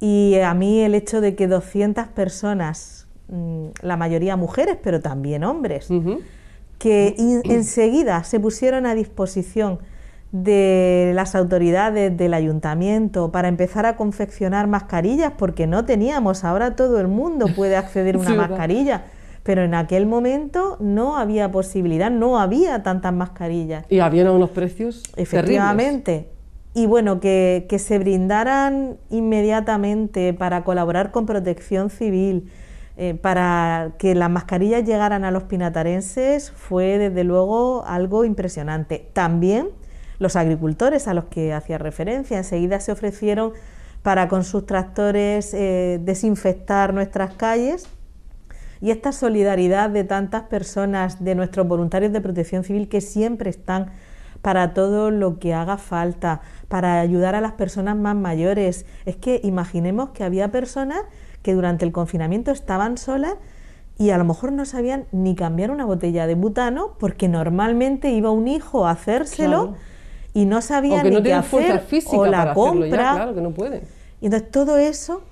Y a mí el hecho de que 200 personas, mm, la mayoría mujeres, pero también hombres, que enseguida se pusieron a disposición de las autoridades del ayuntamiento para empezar a confeccionar mascarillas, porque no teníamos, ahora todo el mundo puede acceder a una mascarilla, pero en aquel momento no había posibilidad, no había tantas mascarillas. Y habían unos precios terribles. Efectivamente. Y bueno, que, que se brindaran inmediatamente para colaborar con Protección Civil, eh, para que las mascarillas llegaran a los pinatarenses, fue desde luego algo impresionante. También los agricultores a los que hacía referencia enseguida se ofrecieron para con sus tractores eh, desinfectar nuestras calles y esta solidaridad de tantas personas, de nuestros voluntarios de protección civil que siempre están para todo lo que haga falta, para ayudar a las personas más mayores. Es que imaginemos que había personas que durante el confinamiento estaban solas y a lo mejor no sabían ni cambiar una botella de butano porque normalmente iba un hijo a hacérselo. Y no sabían ni no qué hacer física o la compra. ya, claro que no pueden. Y entonces todo eso,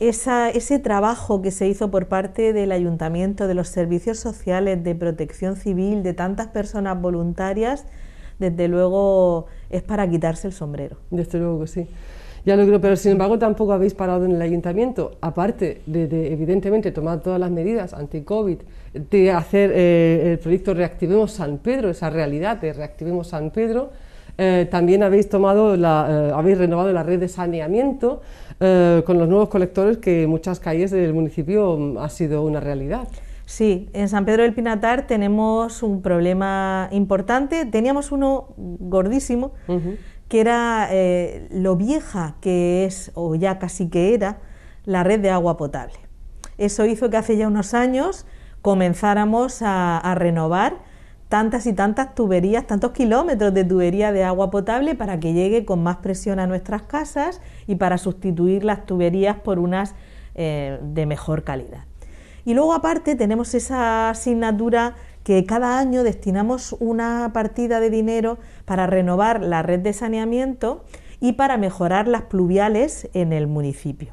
esa- ese trabajo que se hizo por parte del ayuntamiento, de los servicios sociales, de protección civil, de tantas personas voluntarias, desde luego es para quitarse el sombrero. Desde luego que sí. Ya lo creo, pero sin embargo tampoco habéis parado en el ayuntamiento, aparte de, de, evidentemente tomar todas las medidas anti-COVID, de hacer eh, el proyecto Reactivemos San Pedro, esa realidad de Reactivemos San Pedro, eh, también habéis tomado la, eh, habéis renovado la red de saneamiento eh, con los nuevos colectores que en muchas calles del municipio mm, ha sido una realidad. Sí, en San Pedro del Pinatar tenemos un problema importante. Teníamos uno gordísimo, que era lo vieja que es, o ya casi que era, la red de agua potable. Eso hizo que hace ya unos años comenzáramos a, a renovar tantas y tantas tuberías, tantos kilómetros de tubería de agua potable para que llegue con más presión a nuestras casas y para sustituir las tuberías por unas eh, de mejor calidad. Y luego aparte tenemos esa asignatura que cada año destinamos una partida de dinero para renovar la red de saneamiento y para mejorar las pluviales en el municipio.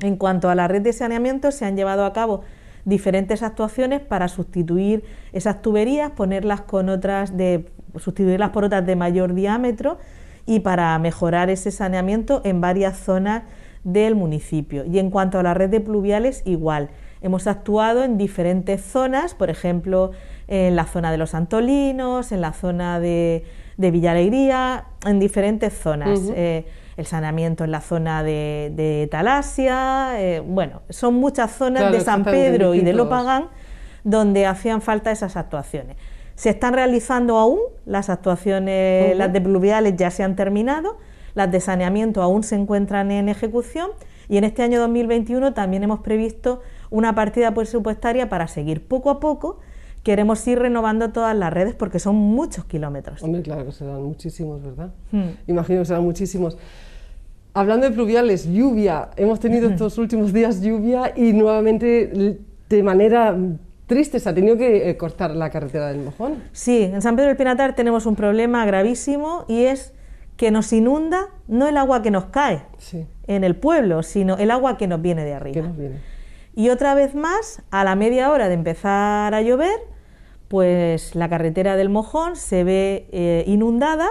En cuanto a la red de saneamiento, se han llevado a cabo diferentes actuaciones para sustituir esas tuberías, ponerlas con otras de sustituirlas por otras de mayor diámetro y para mejorar ese saneamiento en varias zonas del municipio. Y en cuanto a la red de pluviales, igual. Hemos actuado en diferentes zonas, por ejemplo, en la zona de los Antolinos, en la zona de, de Villa Alegría, en diferentes zonas. Eh, el saneamiento en la zona de, Talasia, eh, bueno, son muchas zonas de San Pedro y de Lopagán donde hacían falta esas actuaciones. Se están realizando aún las actuaciones, las de pluviales ya se han terminado, las de saneamiento aún se encuentran en ejecución y en este año 2021 también hemos previsto una partida presupuestaria para seguir poco a poco. Queremos ir renovando todas las redes porque son muchos kilómetros. Hombre, claro que serán muchísimos, ¿verdad? Hmm. Imagino que serán muchísimos. Hablando de pluviales, lluvia. Hemos tenido estos últimos días lluvia y nuevamente de manera triste, se ha tenido que eh, cortar la carretera del Mojón. Sí, en San Pedro del Pinatar tenemos un problema gravísimo y es que nos inunda no el agua que nos cae en el pueblo, sino el agua que nos viene de arriba. Y otra vez más, a la media hora de empezar a llover, pues la carretera del Mojón se ve eh, inundada,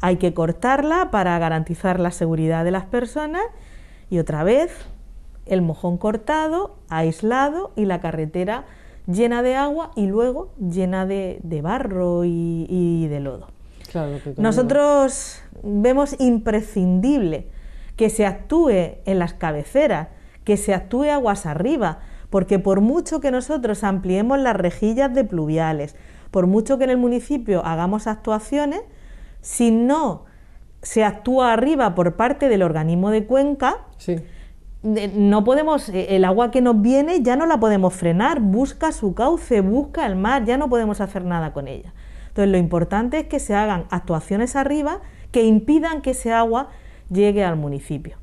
hay que cortarla para garantizar la seguridad de las personas y otra vez el mojón cortado, aislado y la carretera llena de agua y luego llena de, barro y, de lodo. Nosotros vemos imprescindible que se actúe en las cabeceras, que se actúe aguas arriba, porque por mucho que nosotros ampliemos las rejillas de pluviales, por mucho que en el municipio hagamos actuaciones, si no se actúa arriba por parte del organismo de cuenca, no podemos, eh, el agua que nos viene ya no la podemos frenar, busca su cauce, busca el mar, ya no podemos hacer nada con ella. Entonces lo importante es que se hagan actuaciones arriba que impidan que ese agua llegue al municipio.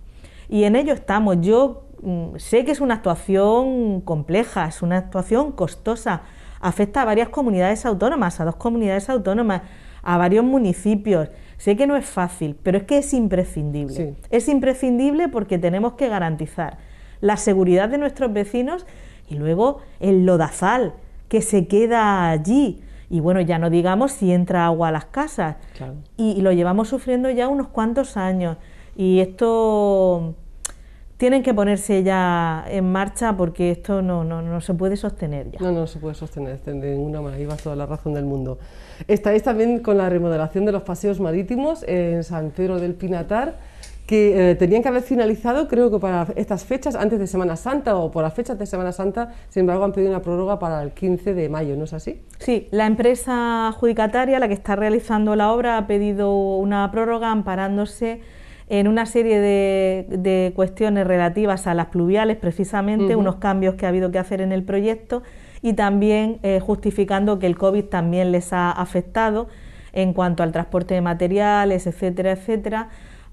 Y en ello estamos. Yo mm, sé que es una actuación compleja, es una actuación costosa, afecta a varias comunidades autónomas, a dos comunidades autónomas, a varios municipios. Sé que no es fácil, pero es que es imprescindible. Es imprescindible porque tenemos que garantizar la seguridad de nuestros vecinos y luego el lodazal que se queda allí. Y bueno, ya no digamos si entra agua a las casas. Y, lo llevamos sufriendo ya unos cuantos años. Y esto tienen que ponerse ya en marcha porque esto no, no, no se puede sostener ya. No, no se puede sostener de ninguna manera, y toda la razón del mundo. Estáis también con la remodelación de los paseos marítimos en San Pedro del Pinatar, que eh, tenían que haber finalizado, creo que para estas fechas, antes de Semana Santa o por las fechas de Semana Santa, sin embargo han pedido una prórroga para el 15 de mayo, ¿no es así? Sí, la empresa adjudicataria, la que está realizando la obra, ha pedido una prórroga amparándose en una serie de, cuestiones relativas a las pluviales, precisamente, unos cambios que ha habido que hacer en el proyecto y también eh, justificando que el COVID también les ha afectado en cuanto al transporte de materiales, etcétera, etcétera.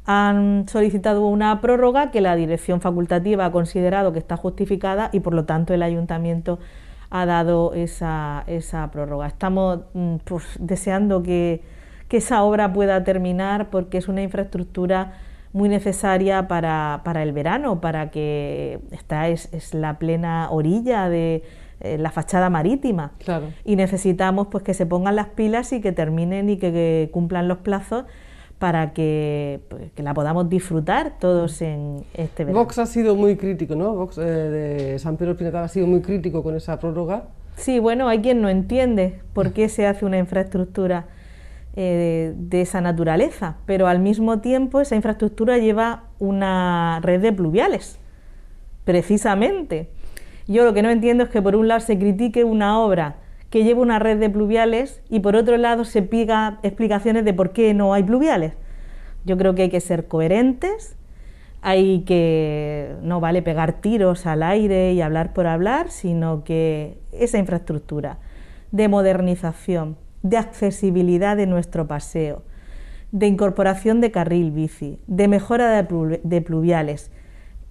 Han solicitado una prórroga que la dirección facultativa ha considerado que está justificada y por lo tanto el ayuntamiento ha dado esa, esa prórroga. Estamos mm, pues, deseando que, que, esa obra pueda terminar porque es una infraestructura muy necesaria para, para el verano, para que esta es, es la plena orilla de, eh, la fachada marítima. Y necesitamos pues que se pongan las pilas y que terminen y que, cumplan los plazos para que, pues, que, la podamos disfrutar todos en este verano. Vox ha sido muy crítico, ¿no? Vox eh, de San Pedro Pinatar ha sido muy crítico con esa prórroga. Sí, bueno, hay quien no entiende por qué se hace una infraestructura eh, de esa naturaleza, pero al mismo tiempo esa infraestructura lleva una red de pluviales, precisamente. Yo lo que no entiendo es que por un lado se critique una obra que lleva una red de pluviales y por otro lado se pida explicaciones de por qué no hay pluviales. Yo creo que hay que ser coherentes, hay que no vale pegar tiros al aire y hablar por hablar, sino que esa infraestructura de modernización, de accesibilidad de nuestro paseo, de incorporación de carril bici, de mejora de pluviales,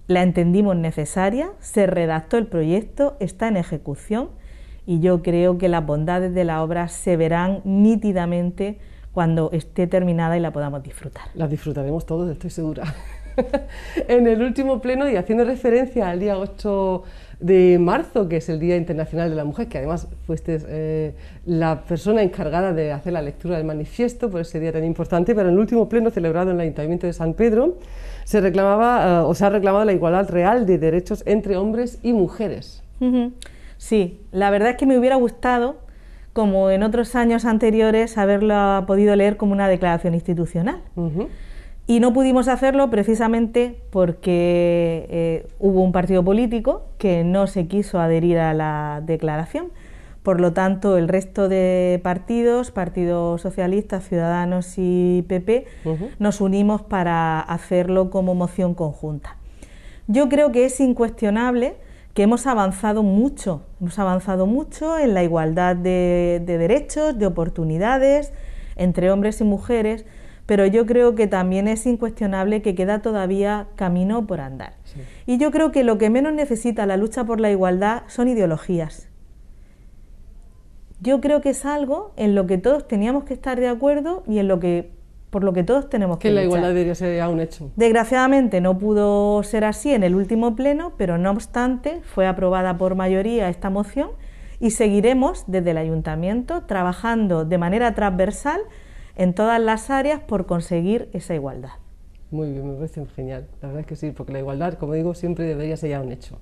la entendimos necesaria, se redactó el proyecto, está en ejecución y yo creo que las bondades de la obra se verán nítidamente cuando esté terminada y la podamos disfrutar. La disfrutaremos todos, estoy segura. en el último pleno y haciendo referencia al día 8 de marzo, que es el Día Internacional de la Mujer, que además fuiste eh, la persona encargada de hacer la lectura del manifiesto por ese día tan importante, pero en el último pleno celebrado en el Ayuntamiento de San Pedro se reclamaba eh, o se ha reclamado la igualdad real de derechos entre hombres y mujeres. Sí, la verdad es que me hubiera gustado, como en otros años anteriores, haberlo podido leer como una declaración institucional. Y no pudimos hacerlo precisamente porque eh, hubo un partido político que no se quiso adherir a la declaración. Por lo tanto, el resto de partidos, Partido Socialista, Ciudadanos y PP, nos unimos para hacerlo como moción conjunta. Yo creo que es incuestionable que hemos avanzado mucho, hemos avanzado mucho en la igualdad de derechos, de oportunidades entre hombres y mujeres, pero yo creo que también es incuestionable que queda todavía camino por andar. Y yo creo que lo que menos necesita la lucha por la igualdad son ideologías. Yo creo que es algo en lo que todos teníamos que estar de acuerdo y en lo que por lo que todos tenemos que Que la igualdad debería ser ya un hecho. Desgraciadamente no pudo ser así en el último pleno, pero no obstante fue aprobada por mayoría esta moción y seguiremos desde el ayuntamiento trabajando de manera transversal en todas las áreas por conseguir esa igualdad. Muy bien, me parece genial. La verdad es que sí, porque la igualdad, como digo, siempre debería ser ya un hecho.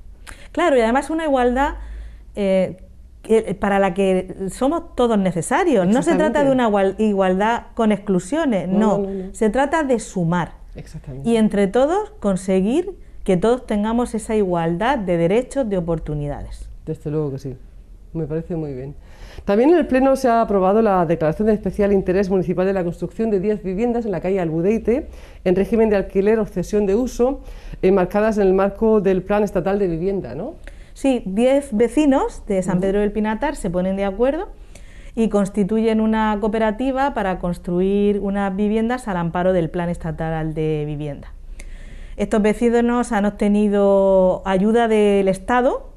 Claro, y además una igualdad eh, para la que somos todos necesarios. No se trata de una igualdad con exclusiones, no, se trata de sumar. Exactamente. Y entre todos conseguir que todos tengamos esa igualdad de derechos, de oportunidades. Desde luego que sí, me parece muy bien. También en el Pleno se ha aprobado la declaración de especial interés municipal de la construcción de 10 viviendas en la calle Albudeite en régimen de alquiler o cesión de uso, enmarcadas en el marco del Plan Estatal de Vivienda, ¿no? Sí, 10 vecinos de San Pedro del Pinatar se ponen de acuerdo y constituyen una cooperativa para construir unas viviendas al amparo del Plan Estatal de Vivienda. Estos vecinos han obtenido ayuda del Estado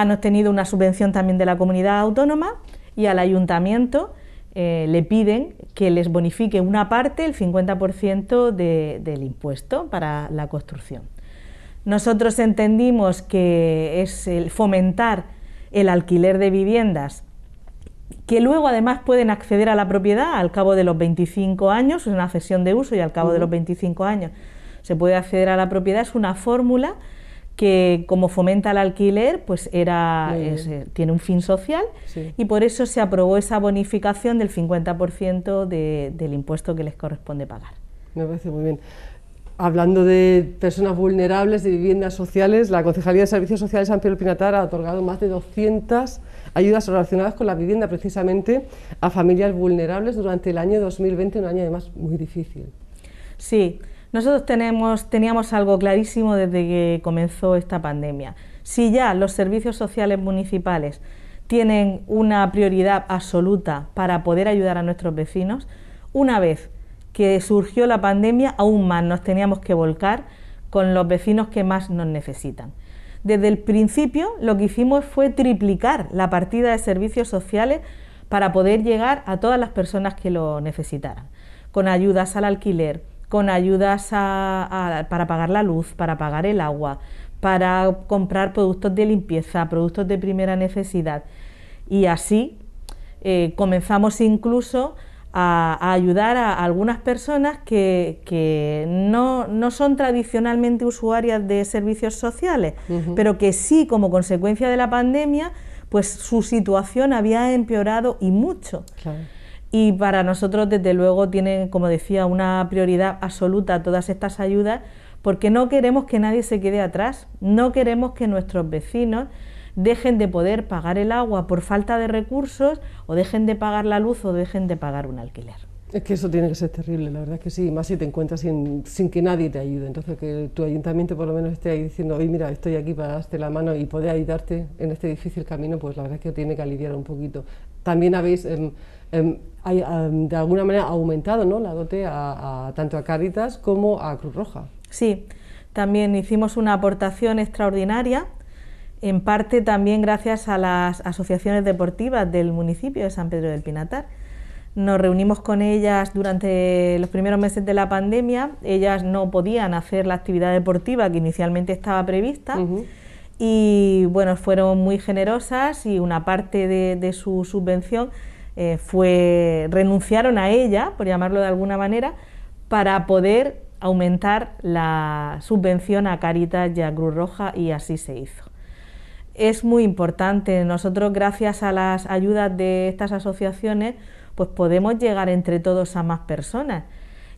han obtenido una subvención también de la comunidad autónoma y al ayuntamiento eh, le piden que les bonifique una parte, el 50% del impuesto para la construcción. Nosotros entendimos que es el fomentar el alquiler de viviendas que luego además pueden acceder a la propiedad al cabo de los 25 años, es una cesión de uso y al cabo de los 25 años se puede acceder a la propiedad, es una fórmula que como fomenta el alquiler, pues era, eh, tiene un fin social y por eso se aprobó esa bonificación del 50% del impuesto que les corresponde pagar. Me parece muy bien. Hablando de personas vulnerables, de viviendas sociales, la Concejalía de Servicios Sociales San Pedro Pinatar ha otorgado más de 200 ayudas relacionadas con la vivienda precisamente a familias vulnerables durante el año 2020, un año además muy difícil. Sí, nosotros teníamos algo clarísimo desde que comenzó esta pandemia. Si ya los servicios sociales municipales tienen una prioridad absoluta para poder ayudar a nuestros vecinos, una vez que surgió la pandemia, aún más nos teníamos que volcar con los vecinos que más nos necesitan. Desde el principio lo que hicimos fue triplicar la partida de servicios sociales para poder llegar a todas las personas que lo necesitaran, con ayudas al alquiler, con ayudas para pagar la luz, para pagar el agua, para comprar productos de limpieza, productos de primera necesidad. Y así eh, comenzamos incluso a, ayudar a, algunas personas que, no, son tradicionalmente usuarias de servicios sociales, pero que sí, como consecuencia de la pandemia, pues su situación había empeorado y mucho y para nosotros desde luego tienen, como decía, una prioridad absoluta todas estas ayudas porque no queremos que nadie se quede atrás, no queremos que nuestros vecinos dejen de poder pagar el agua por falta de recursos o dejen de pagar la luz o dejen de pagar un alquiler. Es que eso tiene que ser terrible, la verdad es que sí, más si te encuentras sin, sin, que nadie te ayude. Entonces, que tu ayuntamiento por lo menos esté ahí diciendo, oye, mira, estoy aquí para darte la mano y poder ayudarte en este difícil camino, pues la verdad es que tiene que aliviar un poquito. También habéis em, hay, em, de alguna manera aumentado ¿no? la dote a, tanto a Cáritas como a Cruz Roja. Sí, también hicimos una aportación extraordinaria, en parte también gracias a las asociaciones deportivas del municipio de San Pedro del Pinatar. Nos reunimos con ellas durante los primeros meses de la pandemia. Ellas no podían hacer la actividad deportiva que inicialmente estaba prevista. Y bueno, fueron muy generosas y una parte de, su subvención eh, fue renunciaron a ella, por llamarlo de alguna manera, para poder aumentar la subvención a Caritas y a Cruz Roja y así se hizo. Es muy importante. Nosotros, gracias a las ayudas de estas asociaciones, pues podemos llegar entre todos a más personas.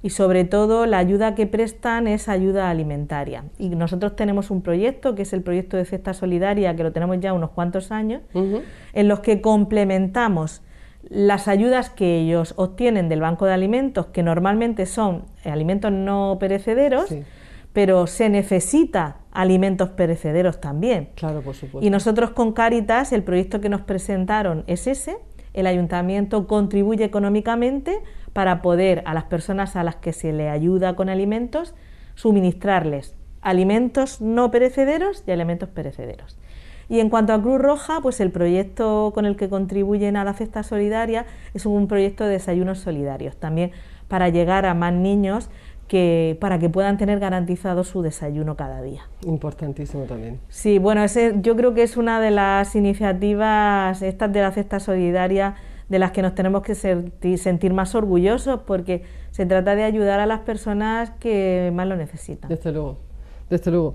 Y sobre todo la ayuda que prestan es ayuda alimentaria. Y nosotros tenemos un proyecto, que es el proyecto de cesta solidaria, que lo tenemos ya unos cuantos años, en los que complementamos las ayudas que ellos obtienen del banco de alimentos, que normalmente son alimentos no perecederos, pero se necesita alimentos perecederos también. Claro, por supuesto. Y nosotros con Caritas, el proyecto que nos presentaron es ese, el ayuntamiento contribuye económicamente para poder a las personas a las que se le ayuda con alimentos suministrarles alimentos no perecederos y alimentos perecederos. Y en cuanto a Cruz Roja, pues el proyecto con el que contribuyen a la cesta solidaria es un proyecto de desayunos solidarios, también para llegar a más niños que para que puedan tener garantizado su desayuno cada día. Importantísimo también. Sí, bueno, ese, yo creo que es una de las iniciativas estas de la cesta solidaria de las que nos tenemos que sentir más orgullosos porque se trata de ayudar a las personas que más lo necesitan. Desde luego, desde luego.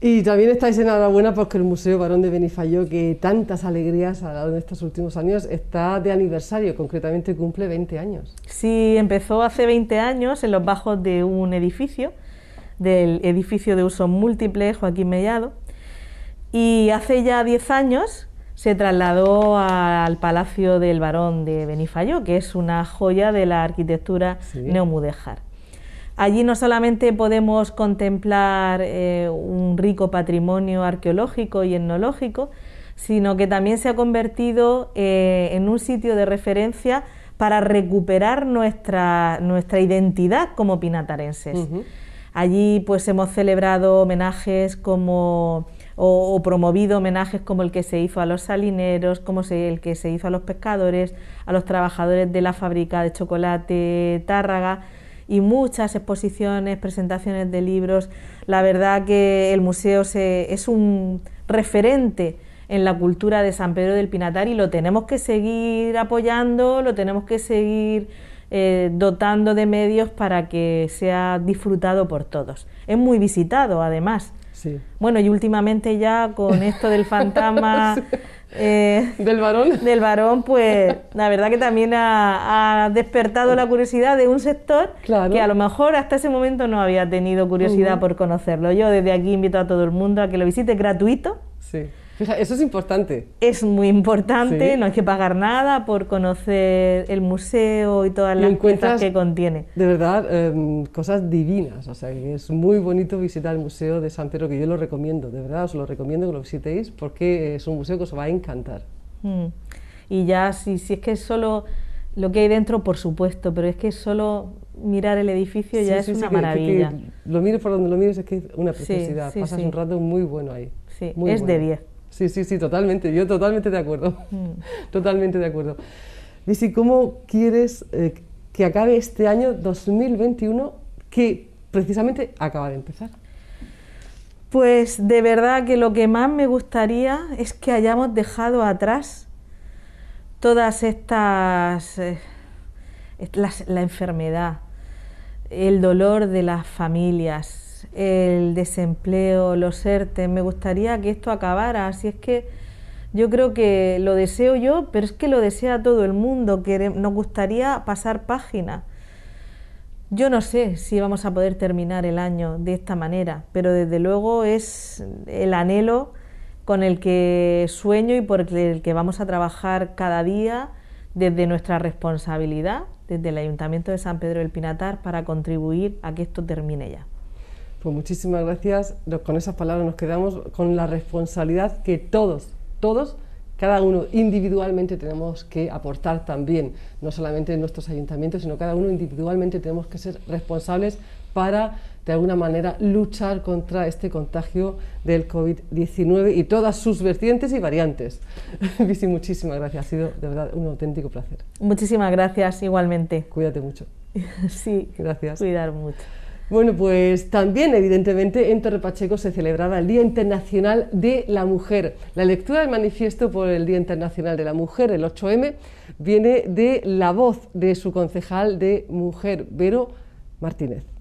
Y también estáis enhorabuena porque el Museo Barón de Benifayó, que tantas alegrías ha dado en estos últimos años, está de aniversario, concretamente cumple 20 años. Sí, empezó hace 20 años en los bajos de un edificio, del edificio de uso múltiple Joaquín Mellado, y hace ya 10 años se trasladó al Palacio del Barón de Benifayó, que es una joya de la arquitectura neomudéjar. Allí no solamente podemos contemplar eh, un rico patrimonio arqueológico y etnológico, sino que también se ha convertido eh, en un sitio de referencia para recuperar nuestra, nuestra identidad como pinatarenses. Allí pues hemos celebrado homenajes como o, promovido homenajes como el que se hizo a los salineros, como el que se hizo a los pescadores, a los trabajadores de la fábrica de chocolate Tárraga y muchas exposiciones, presentaciones de libros. La verdad que el museo es un referente en la cultura de San Pedro del Pinatar y lo tenemos que seguir apoyando, lo tenemos que seguir eh, dotando de medios para que sea disfrutado por todos. Es muy visitado además. Sí. Bueno, y últimamente ya con esto del fantasma Eh, ¿Del varón? Del varón, pues la verdad que también ha, despertado la curiosidad de un sector que a lo mejor hasta ese momento no había tenido curiosidad por conocerlo. Yo desde aquí invito a todo el mundo a que lo visite gratuito. Sí eso es importante. Es muy importante, no hay que pagar nada por conocer el museo y todas las cosas que contiene. De verdad, em, cosas divinas. O sea, que es muy bonito visitar el Museo de San Pedro, que yo lo recomiendo, de verdad, os lo recomiendo que lo visitéis porque es un museo que os va a encantar. Mm. Y ya, si, si es que es solo lo que hay dentro, por supuesto, pero es que solo mirar el edificio ya es una maravilla. lo mires por donde lo mires, es que es una preciosidad. Pasas un rato muy bueno ahí. Sí, es de 10. Sí, sí, sí, totalmente. Yo totalmente de acuerdo. Mm. totalmente de acuerdo. ¿cómo quieres eh, que acabe este año 2021 que precisamente acaba de empezar? Pues de verdad que lo que más me gustaría es que hayamos dejado atrás todas estas... Eh, la enfermedad, el dolor de las familias, el desempleo, los ERTE. Me gustaría que esto acabara. Así es que yo creo que lo deseo yo, pero es que lo desea todo el mundo. Que nos gustaría pasar página. Yo no sé si vamos a poder terminar el año de esta manera, pero desde luego es el anhelo con el que sueño y por el que vamos a trabajar cada día desde nuestra responsabilidad, desde el Ayuntamiento de San Pedro del Pinatar, para contribuir a que esto termine ya. Pues muchísimas gracias. Con esas palabras nos quedamos con la responsabilidad que todos, todos, cada uno individualmente tenemos que aportar también, no solamente en nuestros ayuntamientos, sino cada uno individualmente tenemos que ser responsables para de alguna manera luchar contra este contagio del COVID-19 y todas sus vertientes y variantes. Muchísimas gracias, ha sido de verdad un auténtico placer. Muchísimas gracias, igualmente. Cuídate mucho. sí, gracias. Cuidar mucho. Bueno, pues también evidentemente en Torre Pacheco se celebraba el Día Internacional de la Mujer. La lectura del manifiesto por el Día Internacional de la Mujer, el 8M, viene de la voz de su concejal de mujer, Vero Martínez.